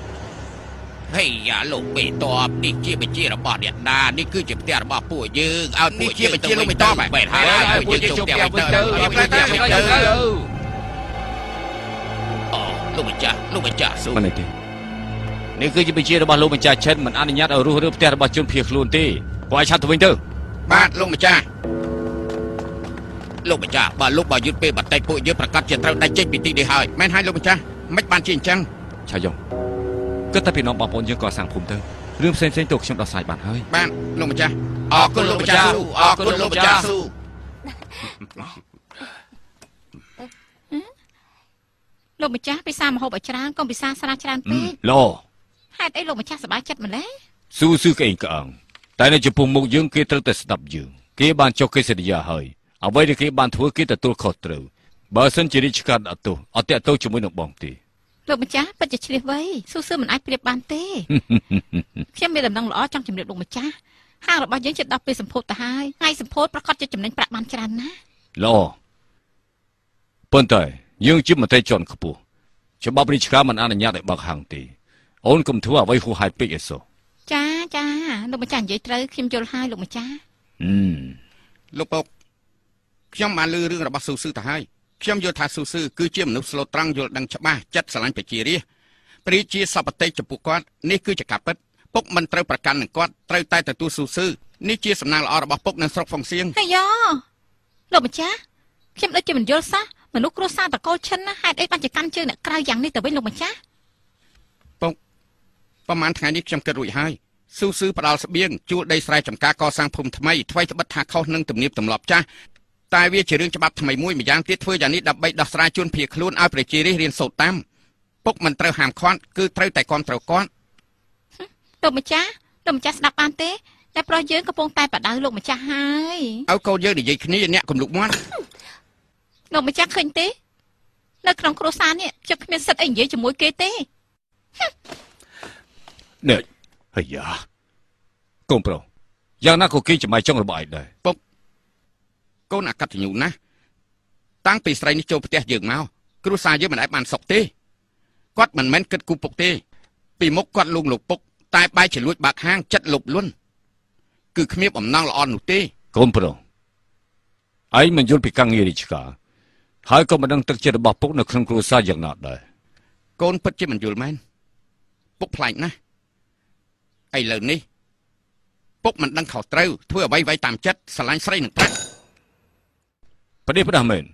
ហើយយ៉ាលោកបេតបនេះជាបញ្ជារបស់អ្នកណានេះគឺជាផ្ទះរបស់ពួកយើងឲ្យពួកយើងបញ្ជាលោកបេតបបែរហើយពួកយើងជុំផ្ទះវិញទៅផ្ទះវិញទៅអូលោកម្ចាស់លោកម្ចាស់ស៊ូមិនទេនេះគឺជាបញ្ជារបស់លោកម្ចាស់ចិនមិនអនុញ្ញាតឲ្យរស់រើផ្ទះរបស់ជនភៀសខ្លួនទេពួកឲ្យឆាប់ទៅវិញទៅបាទលោកម្ចាស់លោកម្ចាស់បើលោកបើយឺតពេលបន្តិចពួកយើងប្រកាសជាត្រូវដាច់ចេញពីទីនេះហើយមែនហើយលោកម្ចាស់មិនបានជាអញ្ចឹងឆាយង គិតតែពីនំបងប្អូនយើងក៏សាងភូមិទៅរឿងផ្សេងៗទៅខ្ញុំដោះស្រាយបានហើយបាទលោកម្ចាស់អរគុណលោកម្ចាស់ស៊ូអរគុណលោកម្ចាស់ស៊ូលោកម្ចាស់ពិសាមហូបឲ្យច្រើនកុំពិសាស្រាច្រើនពេកឡហេតុអីលោកម្ចាស់សប្បាយចិត្តម្ល៉េះស៊ូស៊ឺក្អេងក្អងតែនៅចំពោះមុខយើងគេត្រូវតែស្ដាប់យើងគេបានចុះកិច្ចសន្យាហើយអ្វីដែលគេបានធ្វើគេទទួលខុសត្រូវបើសិនជារាជការអត់ទោសអត់តាក់ទោសជាមួយនឹងបងទេ លោកម្ចាស់ពិតជាឆ្លៀសវៃស៊ូស៊ឺមិនអាចប្រៀបបានទេខ្ញុំមានដំណឹងល្អចង់ជម្រាបលោកម្ចាស់ហាងរបស់យើងជិតដល់ពេលសម្ពោធទៅហើយថ្ងៃសម្ពោធប្រកាសជាចំណេញប្រាក់បានច្រើនណាស់ល្អប៉ុន្តែយើងជាមន្ត្រីជាន់ខ្ពស់ច្បាប់រាជការមិនអនុញ្ញាតឲ្យបើកហាងទេអូនកុំធ្វើអ្វីហួសហេតុពេកអីសោះចាចាលោកម្ចាស់និយាយត្រូវខ្ញុំយល់ហើយលោកម្ចាស់ហឹមលោកពុកខ្ញុំបានលើរឿងរបស់ស៊ូស៊ឺទៅហើយ ខ្ញុំយល់ថាស៊ូស៊ឺគឺជាមនុស្សស្លូតត្រង់យល់ដឹងច្បាស់ចិត្តស្រឡាញ់ប្រជារាស្ត្រព្រះជាសពតិចំពោះគាត់នេះគឺជាការពិតពុកមិនត្រូវប្រកាន់នឹងគាត់ត្រូវតែទទួលស៊ូស៊ឺនេះជាសំណាងល្អរបស់ពុកនៅស្រុកហ្វុងសៀងអាយ៉លោកម្ចាស់ខ្ញុំដូចជាមិនយល់សោះមនុស្សគ្រួសារតកូលឈិនណាហេតុអីបានជាកាន់ជើងអ្នកក្រៅយ៉ាងនេះទៅវិញលោកម្ចាស់ប្រហែលថ្ងៃនេះខ្ញុំគិតរួចហើយស៊ូស៊ឺផ្ដាល់ស្បៀងជួលដីស្រែចម្ការកសាងភូមិថ្មីថ្មីត្បិតថាខុសនឹងទំនៀមទម្លាប់ចាស់ តែវាជារឿងច្បាប់ថ្មីមួយម្យ៉ាងទៀតធ្វើយ៉ាងនេះដើម្បីដោះស្រាយជនភៀសខ្លួនឲ្យប្រជារាស្ត្ររៀនសូត្រតាមពុកមិនត្រូវហាមឃាត់គឺត្រូវតែគ្រប់ត្រូវគាត់លោកម្ចាស់លោកម្ចាស់ស្ដាប់បានទេតែប្រុសយើងកំពុងតែបដៅលោកម្ចាស់ហើយឲ្យកូនយើងនិយាយគ្នាអ្នកកុំលុកមាត់លោកម្ចាស់ឃើញទេនៅក្នុងគ្រួសារនេះខ្ញុំគ្មានសិទ្ធិអីនិយាយជាមួយគេទេនេះអាយ៉ាកូនប្រុសយ៉ាងណាក៏គេចំាយចុងរបស់ឯងដែរកូ នអកតញ្ញូណាស់តាំងពីស្រីនេះចូលផ្ទះយើងមកគ្រួសារយើងមិនដែលបានសុខទេគាត់មិនមែនគិតគូពុកទេ ពីមុខគាត់លួងលោកពុក តែបែរជាលួចបាក់ហាងចិត្តលុបលុនគឺគ្មានបំណងល្អនោះទេកូនប្រុសឯងមិនយល់ពីការងាររាជការហើយក៏មិនដឹងទឹកចិត្តរបស់ពុកនៅក្នុងគ្រួសារយ៉ាងណាដែរកូនពិតជាមិនយល់មែនពុកប្លែកណាស់ឥឡូវនេះពុកមិនដឹងខុសត្រូវធ្វើអ្វីៗតាមចិត្តស្រឡាញ់ស្រីនឹងប្រាក់ ប្រនេះផ្ដាស់មែន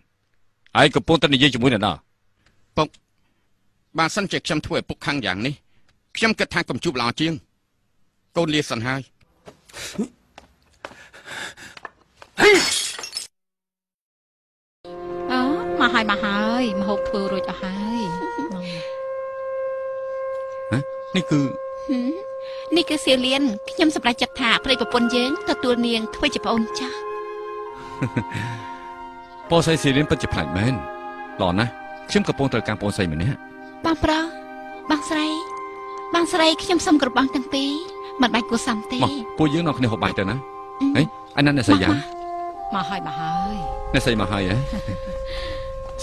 ឯងកំពុងតែនិយាយជាមួយអ្នកណាបើសិនជាខ្ញុំធ្វើឲ្យពុកខឹងយ៉ាងនេះខ្ញុំគិតថាកំជួបល្អជាង កូនលាសិនហើយអើមកហើយមកហើយមកហូបធ្វើរួចអស់ហើយនេះគឺហឹមនេះគឺសៀលៀនខ្ញុំសម្រេចចិត្តថាប្រិយប្រពន្ធយើងទទួលនាងធ្វើជាប្អូនចាស់ ប៉ោសៃស៊ីលៀនពិតជាប្លែកមែនល្អណាស់ខ្ញុំកំពុងត្រូវការប៉ោសៃម្នាក់បងប្រុសបងស្រីបងស្រីខ្ញុំសុំក្របងទាំងពីរមិនបាច់គួរសមទេមកពួកយើងនាំគ្នាហូបបាយទៅណាហេអានអ្នកស្រីយ៉ាងមកហើយមកហើយអ្នកស្រីមកហើយហ៎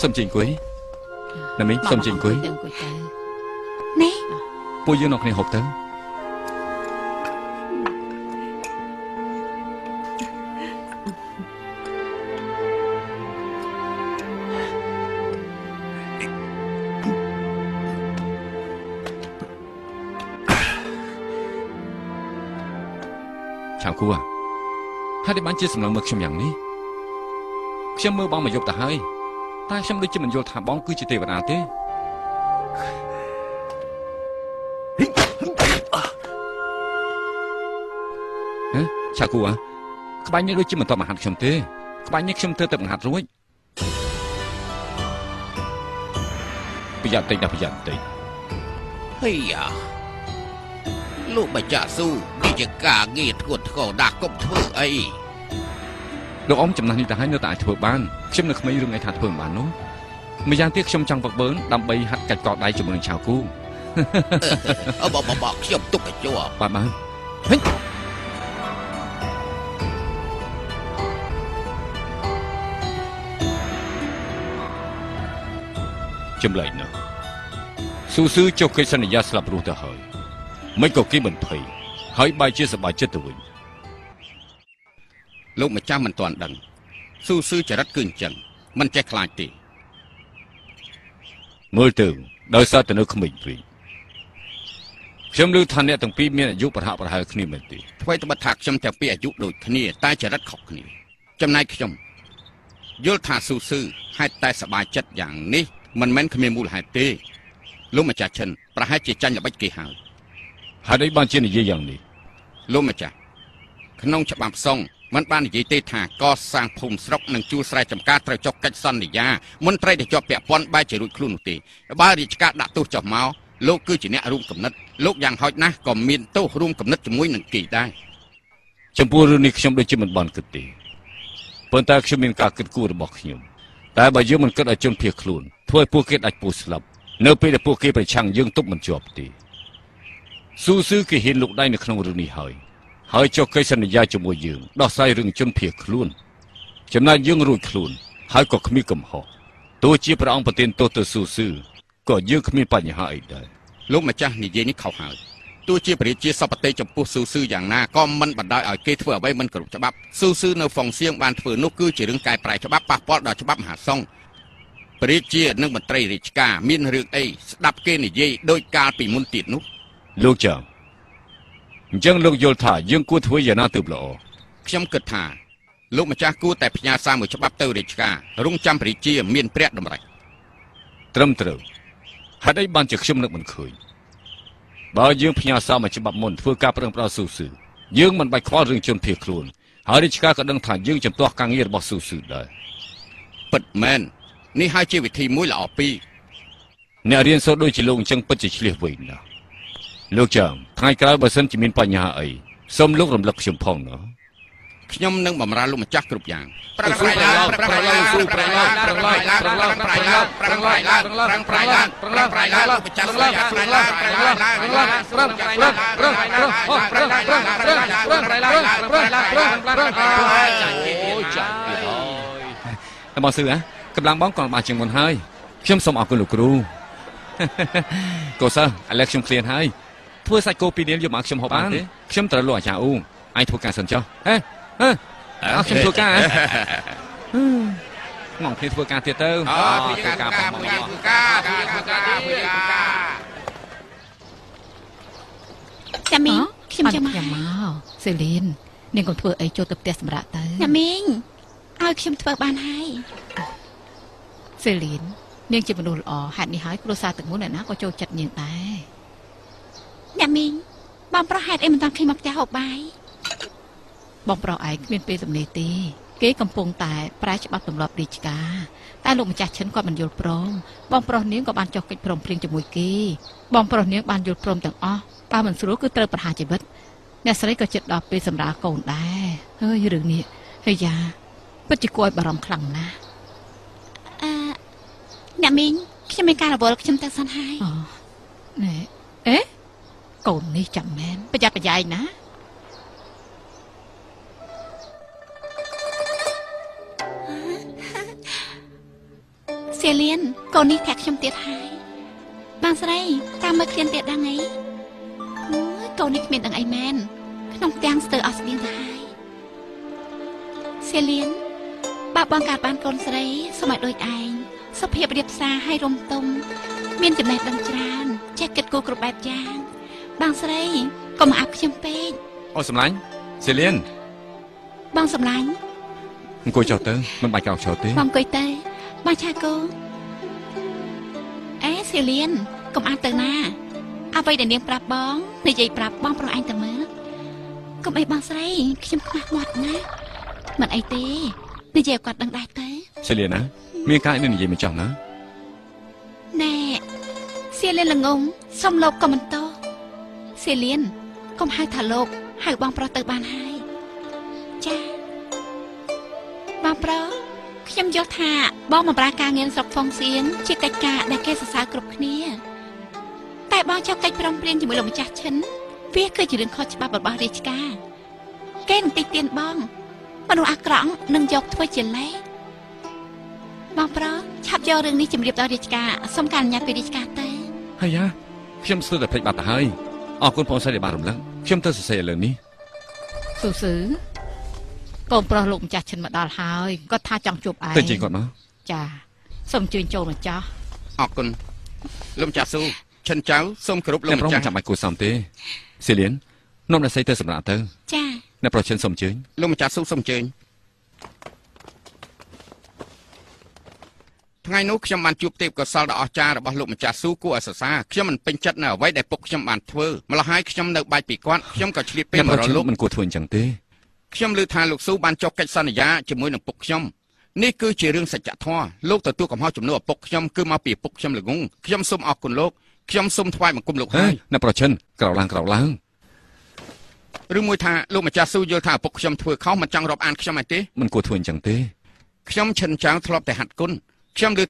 សុំជិះអង្គុយណាមីងសុំជិះអង្គុយទៅអង្គុយទៅនេះពួកយើងនាំគ្នាហូបទៅ តុតែបានជាសម្លឹងមើលខ្ញុំយ៉ាងនេះខ្ញុំមើលបងមកយប់ទៅហើយតែខ្ញុំដូចជាមិនយល់ថាបងគឺជាទេវតាទេហ៎ឆាវគូហក្បាច់នេះដូចជាមិនតបមកហាត់ខ្ញុំទេក្បាច់នេះខ្ញុំធ្វើទៅបង្ហាត់រួចប្រយ័ត្នតិចណាប្រយ័ត្នតិចហីយ៉ាលោកបច្ចាស៊ូនេះជាការងារធ្ងន់ធ្ងរដាស់កុំធ្វើអី លោកអ៊ំចំណាស់នេះទៅហើយនៅតែអាចធ្វើបានខ្ញុំនៅក្មេងរឿងអីថាធ្វើមិនបាននោះម្យ៉ាងទៀតខ្ញុំចង់វឹកវើដើម្បីហាត់កាច់កដៃជាមួយនឹងឆាវគូអបបបខ្ញុំទុកកញ្ចក់បាទបានហិចចម្លែកណាស់ស៊ូស៊ឺចុះកិច្ចសន្យាស្លាប់រស់ទៅហើយមិនក៏គេបន្ភ័យហើយបែរជាសប្បាយចិត្តទៅវិញ លោកម្ចាស់មិនទាន់ដឹងស៊ូស៊ឺចរិតគឺអញ្ចឹងមិនចេះខ្លាចទេមើលទៅដោយសារតែនៅក្មេងពេកខ្ញុំឮថាអ្នកទាំងពីរមានអាយុប្រហាក់ប្រហែលគ្នាមែនទេអ្វីត្បិតថាខ្ញុំទាំងពីរអាយុដូចគ្នាតែចរិតខុសគ្នា ចំណែកខ្ញុំយល់ថាស៊ូស៊ឺហេតុតែសប្បាយចិត្តយ៉ាងនេះមិនមែនគ្មានមូលហេតុទេលោកម្ចាស់ឈិនប្រហែលជាចាញ់ល្បិចគេហើយហើយនេះបានជានិយាយយ៉ាងនេះលោកម្ចាស់ក្នុងច្បាប់សង្ឃ มันបាននិយាយទេថាកសាងភូមិស្រុកនិងជួលស្រែចម្ការត្រូវចុះកិច្ចសន្យាមន្ត្រីដែលជាប់ពាក់ព័ន្ធបែរជារួចខ្លួននោះទេបើរាជការដាក់ទោសចុះមកលោកគឺជាអ្នករួមគំនិតលោកយ៉ាងហោចណាស់ក៏មានទោសរួមគំនិតជាមួយនឹងគេដែរចំពោះរឿងនេះខ្ញុំដូចជាមិនបានគិតទេប៉ុន្តែខ្ញុំមានការគិតគូររបស់ខ្ញុំតែបើយើងមិនគិតឲ្យជនភៀសខ្លួនធ្វើឲ្យពួកគេដាច់ពូស្លាប់នៅពេលដែលពួកគេប្រឆាំងយើងទប់មិនជាប់ទេស៊ូស៊ឺគេហ៊ានលុកដៃនៅក្នុងរឿងនេះហើយ ហើយចុះកិច្ចសន្យាជាមួយយើងដោះស្រាយរឿងជនភៀសខ្លួន ចំណែកយើងរួចខ្លួន ហើយក៏គ្មានកំហុសទោះជាព្រះអង្គប្រទានទោសទៅស៊ូស៊ឺក៏យើងគ្មានបញ្ហាអីដែរលោកម្ចាស់និយាយនេះខុសហើយទោះជាព្រះរាជាសពតិចំពោះស៊ូស៊ឺយ៉ាងណាក៏មិនបណ្ដោយឲ្យគេធ្វើអ្វីមិនគ្រប់ច្បាប់ស៊ូស៊ឺនៅហ្វុងសៀងបានធ្វើនោះគឺជារឿងកែប្រែច្បាប់ប៉ះពាល់ដល់ច្បាប់មហាសង្ឃព្រះរាជានិងមន្ត្រីរាជការមានរឿងអីស្ដាប់គេនិយាយដោយកាលពីមុនទៀតនោះលោកចាំ អញ្ចឹងលោកយល់ថាយើងគួរធ្វើយ៉ាងណាទើបល្អខ្ញុំគិតថាលោកម្ចាស់គួរតែផ្ញើសារមួយច្បាប់ទៅរាជការរងចាំព្រះរាជាមានព្រះតម្រិះត្រឹមត្រូវហេតុអីបានជាខ្ញុំនឹកមិនឃើញបើយើងផ្ញើសារមួយច្បាប់មុនធ្វើការប្រឹងប្រែងស៊ូស៊ឺយើងមិនបាច់ខ្វល់រឿងជនភៀសខ្លួនហើយរាជការក៏ដឹងថាយើងចំទាស់ការងាររបស់ស៊ូស៊ឺដែរពិតមែននេះហើយជាវិធីមួយល្អពីរអ្នករៀនសូត្រដូចជាលោកអញ្ចឹងពិតជាឆ្លៀសវៃណាស់ លោកចាំថ្ងៃក្រោយបើសិនជាមានបញ្ហាអីសូមលោករំលឹកខ្ញុំផងណាខ្ញុំនឹងបម្រើលោកម្ចាស់គ្រប់យ៉ាងប្រឹងប្រែងឡើងប្រឹងប្រែងឡើងស៊ូប្រែងឡើងប្រឹងឡើងប្រឹងឡើងប្រឹងឡើងប្រឹងប្រែងឡើងប្រឹងប្រែងឡើងប្រឹងឡើងប្រែងឡើងប្រចាំឡើងប្រឹងឡើងប្រឹងឡើងប្រឹងឡើងប្រឹងប្រែងឡើងប្រឹងប្រឹងអូប្រឹងប្រឹងប្រឹងប្រឹងប្រែងឡើងប្រឹងឡើងប្រឹងប្រឹងអូចាស់ទៀតហើយតែបងស៊ឺហ៎កម្លាំងបងក៏បានជាងមុនហើយខ្ញុំសូមអរគុណលោកគ្រូកូសិលឥឡូវខ្ញុំឃ្លានហើយ ធ្វើសាច់គោពីរនាលយកមកខ្ញុំហូបបានទេខ្ញុំត្រូវលោកអាចារ្យអ៊ូអញធ្វើការសិនចុះហេហេអើខ្ញុំធ្វើការហ៎ងងគ្នាធ្វើការទៀតទៅអើធ្វើការធ្វើការធ្វើការធ្វើការធ្វើការធ្វើការចាមីងខ្ញុំចាំខ្ញុំមកសេលីននាងកុំធ្វើអីចូលទៅផ្ទះសម្រាប់ទៅចាមីងឲ្យខ្ញុំធ្វើបានហើយសេលីននាងជាមនុស្សល្អហេតុនេះហើយគ្រួសារទាំងមូលអ្នកណាក៏ចូលចិត្តនាងដែរ ចាមីងបងប្រុសហេតុអីមិនតាន់ឃើញមកផ្ទះហូបបាយបងប្រុសឯងគ្មានពេលទំនេរទេគេកំពុងតែប្រែច្បាប់ទម្លាប់រាជការតែលោកម្ចាស់ឈិនគាត់មិនយល់ព្រមបងប្រុសនាងក៏បានចុះកិច្ចព្រមព្រៀងជាមួយគេបងប្រុសនាងបានយល់ព្រមទាំងអស់បើមិនស្រួលគឺត្រូវប្រហារជីវិតអ្នកស្រីក៏ចិត្តដល់ពេលសម្រាលកូនដែរហើយរឿងនេះហើយយ៉ាពិតជាគួរឲ្យបារម្ភខ្លាំងណាស់អឺអ្នកមីងខ្ញុំមានការរវល់ខ្ញុំទៅសិនហើយអូណែអេ កូននេះចាំមែនប្រយ័ត្នប្រយែងណាសៀលៀនកូននេះធាក់ខ្ញុំទៀតហើយបងស្រីតាមមើលឃ្លានទៀតដឹងអីអូយកូននេះគ្មានដឹងអីមែនក្នុងផ្ទាំងស្ទើរអស់ស្បៀងទៅហើយសៀលៀនបើបងកើតបានកូនស្រីសូមឲ្យដូចឯងសុភាពរៀបសារឲ្យរំទុំមានចំណេះដឹងច្រើនចេះគិតគូរគ្រប់បែបយ៉ាង បងស្រីកុំអាប់ខ្ញុំពេកអូសម្លាញ់សេលៀនបងសម្លាញ់អង្គុយចុះទៅមិនបាច់ក្រោកឈរទេបងអង្គុយទៅបងឆាគូអេសៀលៀនកុំអានទៅណាអ្វីដែលនាងប្រាប់បងនិយាយប្រាប់បងប្រុសឯងទៅមើលកុំអីបងស្រីខ្ញុំខ្មាស់មាត់ណាមិនអីទេនិយាយឲ្យគាត់ដឹងដែរទៅសេលៀនណាមានការនេះនិយាយមិនចង់ណាណែសៀលៀនល្ងងសុំលោកកុំបន្ត សៀលៀនកុំហៅថាលោកហៅបងប្រុសទៅបានហើយចាបងប្រុសខ្ញុំយល់ថាបងបម្រើការងារស្រុកហ្វុងសៀងជាកិច្ចការដែលគេសរសើរគ្រប់គ្នា តែបងចុះកិច្ចព្រមព្រៀងជាមួយលោកម្ចាស់ឈិនវាគឺជារឿងខុសច្បាប់របស់រាជការគេនឹងតិះទៀនបងមនុស្សអាក្រក់នឹងយកធ្វើជាលេសបងប្រុសឆាប់យករឿងនេះជម្រាបដល់រាជការសុំការអនុញ្ញាតពីរាជការទៅហើយយ៉ាខ្ញុំស្ទើរតែភ្លេចបាត់ទៅហើយ អរគុណបងស្រីដែលបានរំលឹកខ្ញុំទៅសរសេរឥឡូវនេះស៊ូស៊ឺកូនប្រុសលោកម្ចាស់ឈិនមកដល់ហើយគាត់ថាចង់ជួបឯងទៅជិះគាត់មកចាសូមអញ្ជើញចូលមកចាស់អរគុណលោកម្ចាស់ស៊ូឈិនចៅសូមគោរពលោអ្នកកប្រុម្សចាមិនស់ចាំបាច់គួរសមទេសេលៀននាំអ្នកស្រីទៅសម្រាប់ទៅចាអ្នកប្រុសឈិនសូមអញ្ជើញលោកម្ចាស់ស៊ូសូមអញ្ជើញ ថ្ងៃនោះខ្ញុំបានជួបទេពកោសលដ៏អស្ចារ្យរបស់លោកម្ចាស់ស៊ូគួរឲ្យសរសើរខ្ញុំមិនពេញចិត្តនៅអ្វីដែលពុកខ្ញុំបានធ្វើម្ល៉េះហើយខ្ញុំនៅបាច់ពីគាត់ខ្ញុំក៏ឆ្លៀតពេលអ្នកមប្រុសករឈិនលោកមិនគួរធ្វើអញ្ចឹងទេខ្ញុំឮថាលោកស៊ូបានចុះកិច្ចសន្យាជាមួយនឹងពុកខ្ញុំនេះគឺជារឿងសច្ចធម៌លោកទទួលកំហុសចំនួនឪពុកខ្ញុំគឺមកពីឪពុកខ្ញុំល្ងងខ្ញុំសូមអរគុណលោកខ្ញុំសូមថ្វាយបង្គំលោកហេហើយអ្នកប្រុសឈិនក្រោកឡើងក្រោកឡើងឬមួយថាលោកម្ចាស់ស៊ូយល់ថាឪពុកខ្ញុំធ្វើខុសមិនចង់រាប់អានខ្ញុំឯទេមិនគួរធ្វើអញ្ចឹងទេខ្ញុំឈិនចៅធ្លាប់តែហាត់គុណ ខ្ញុំឮ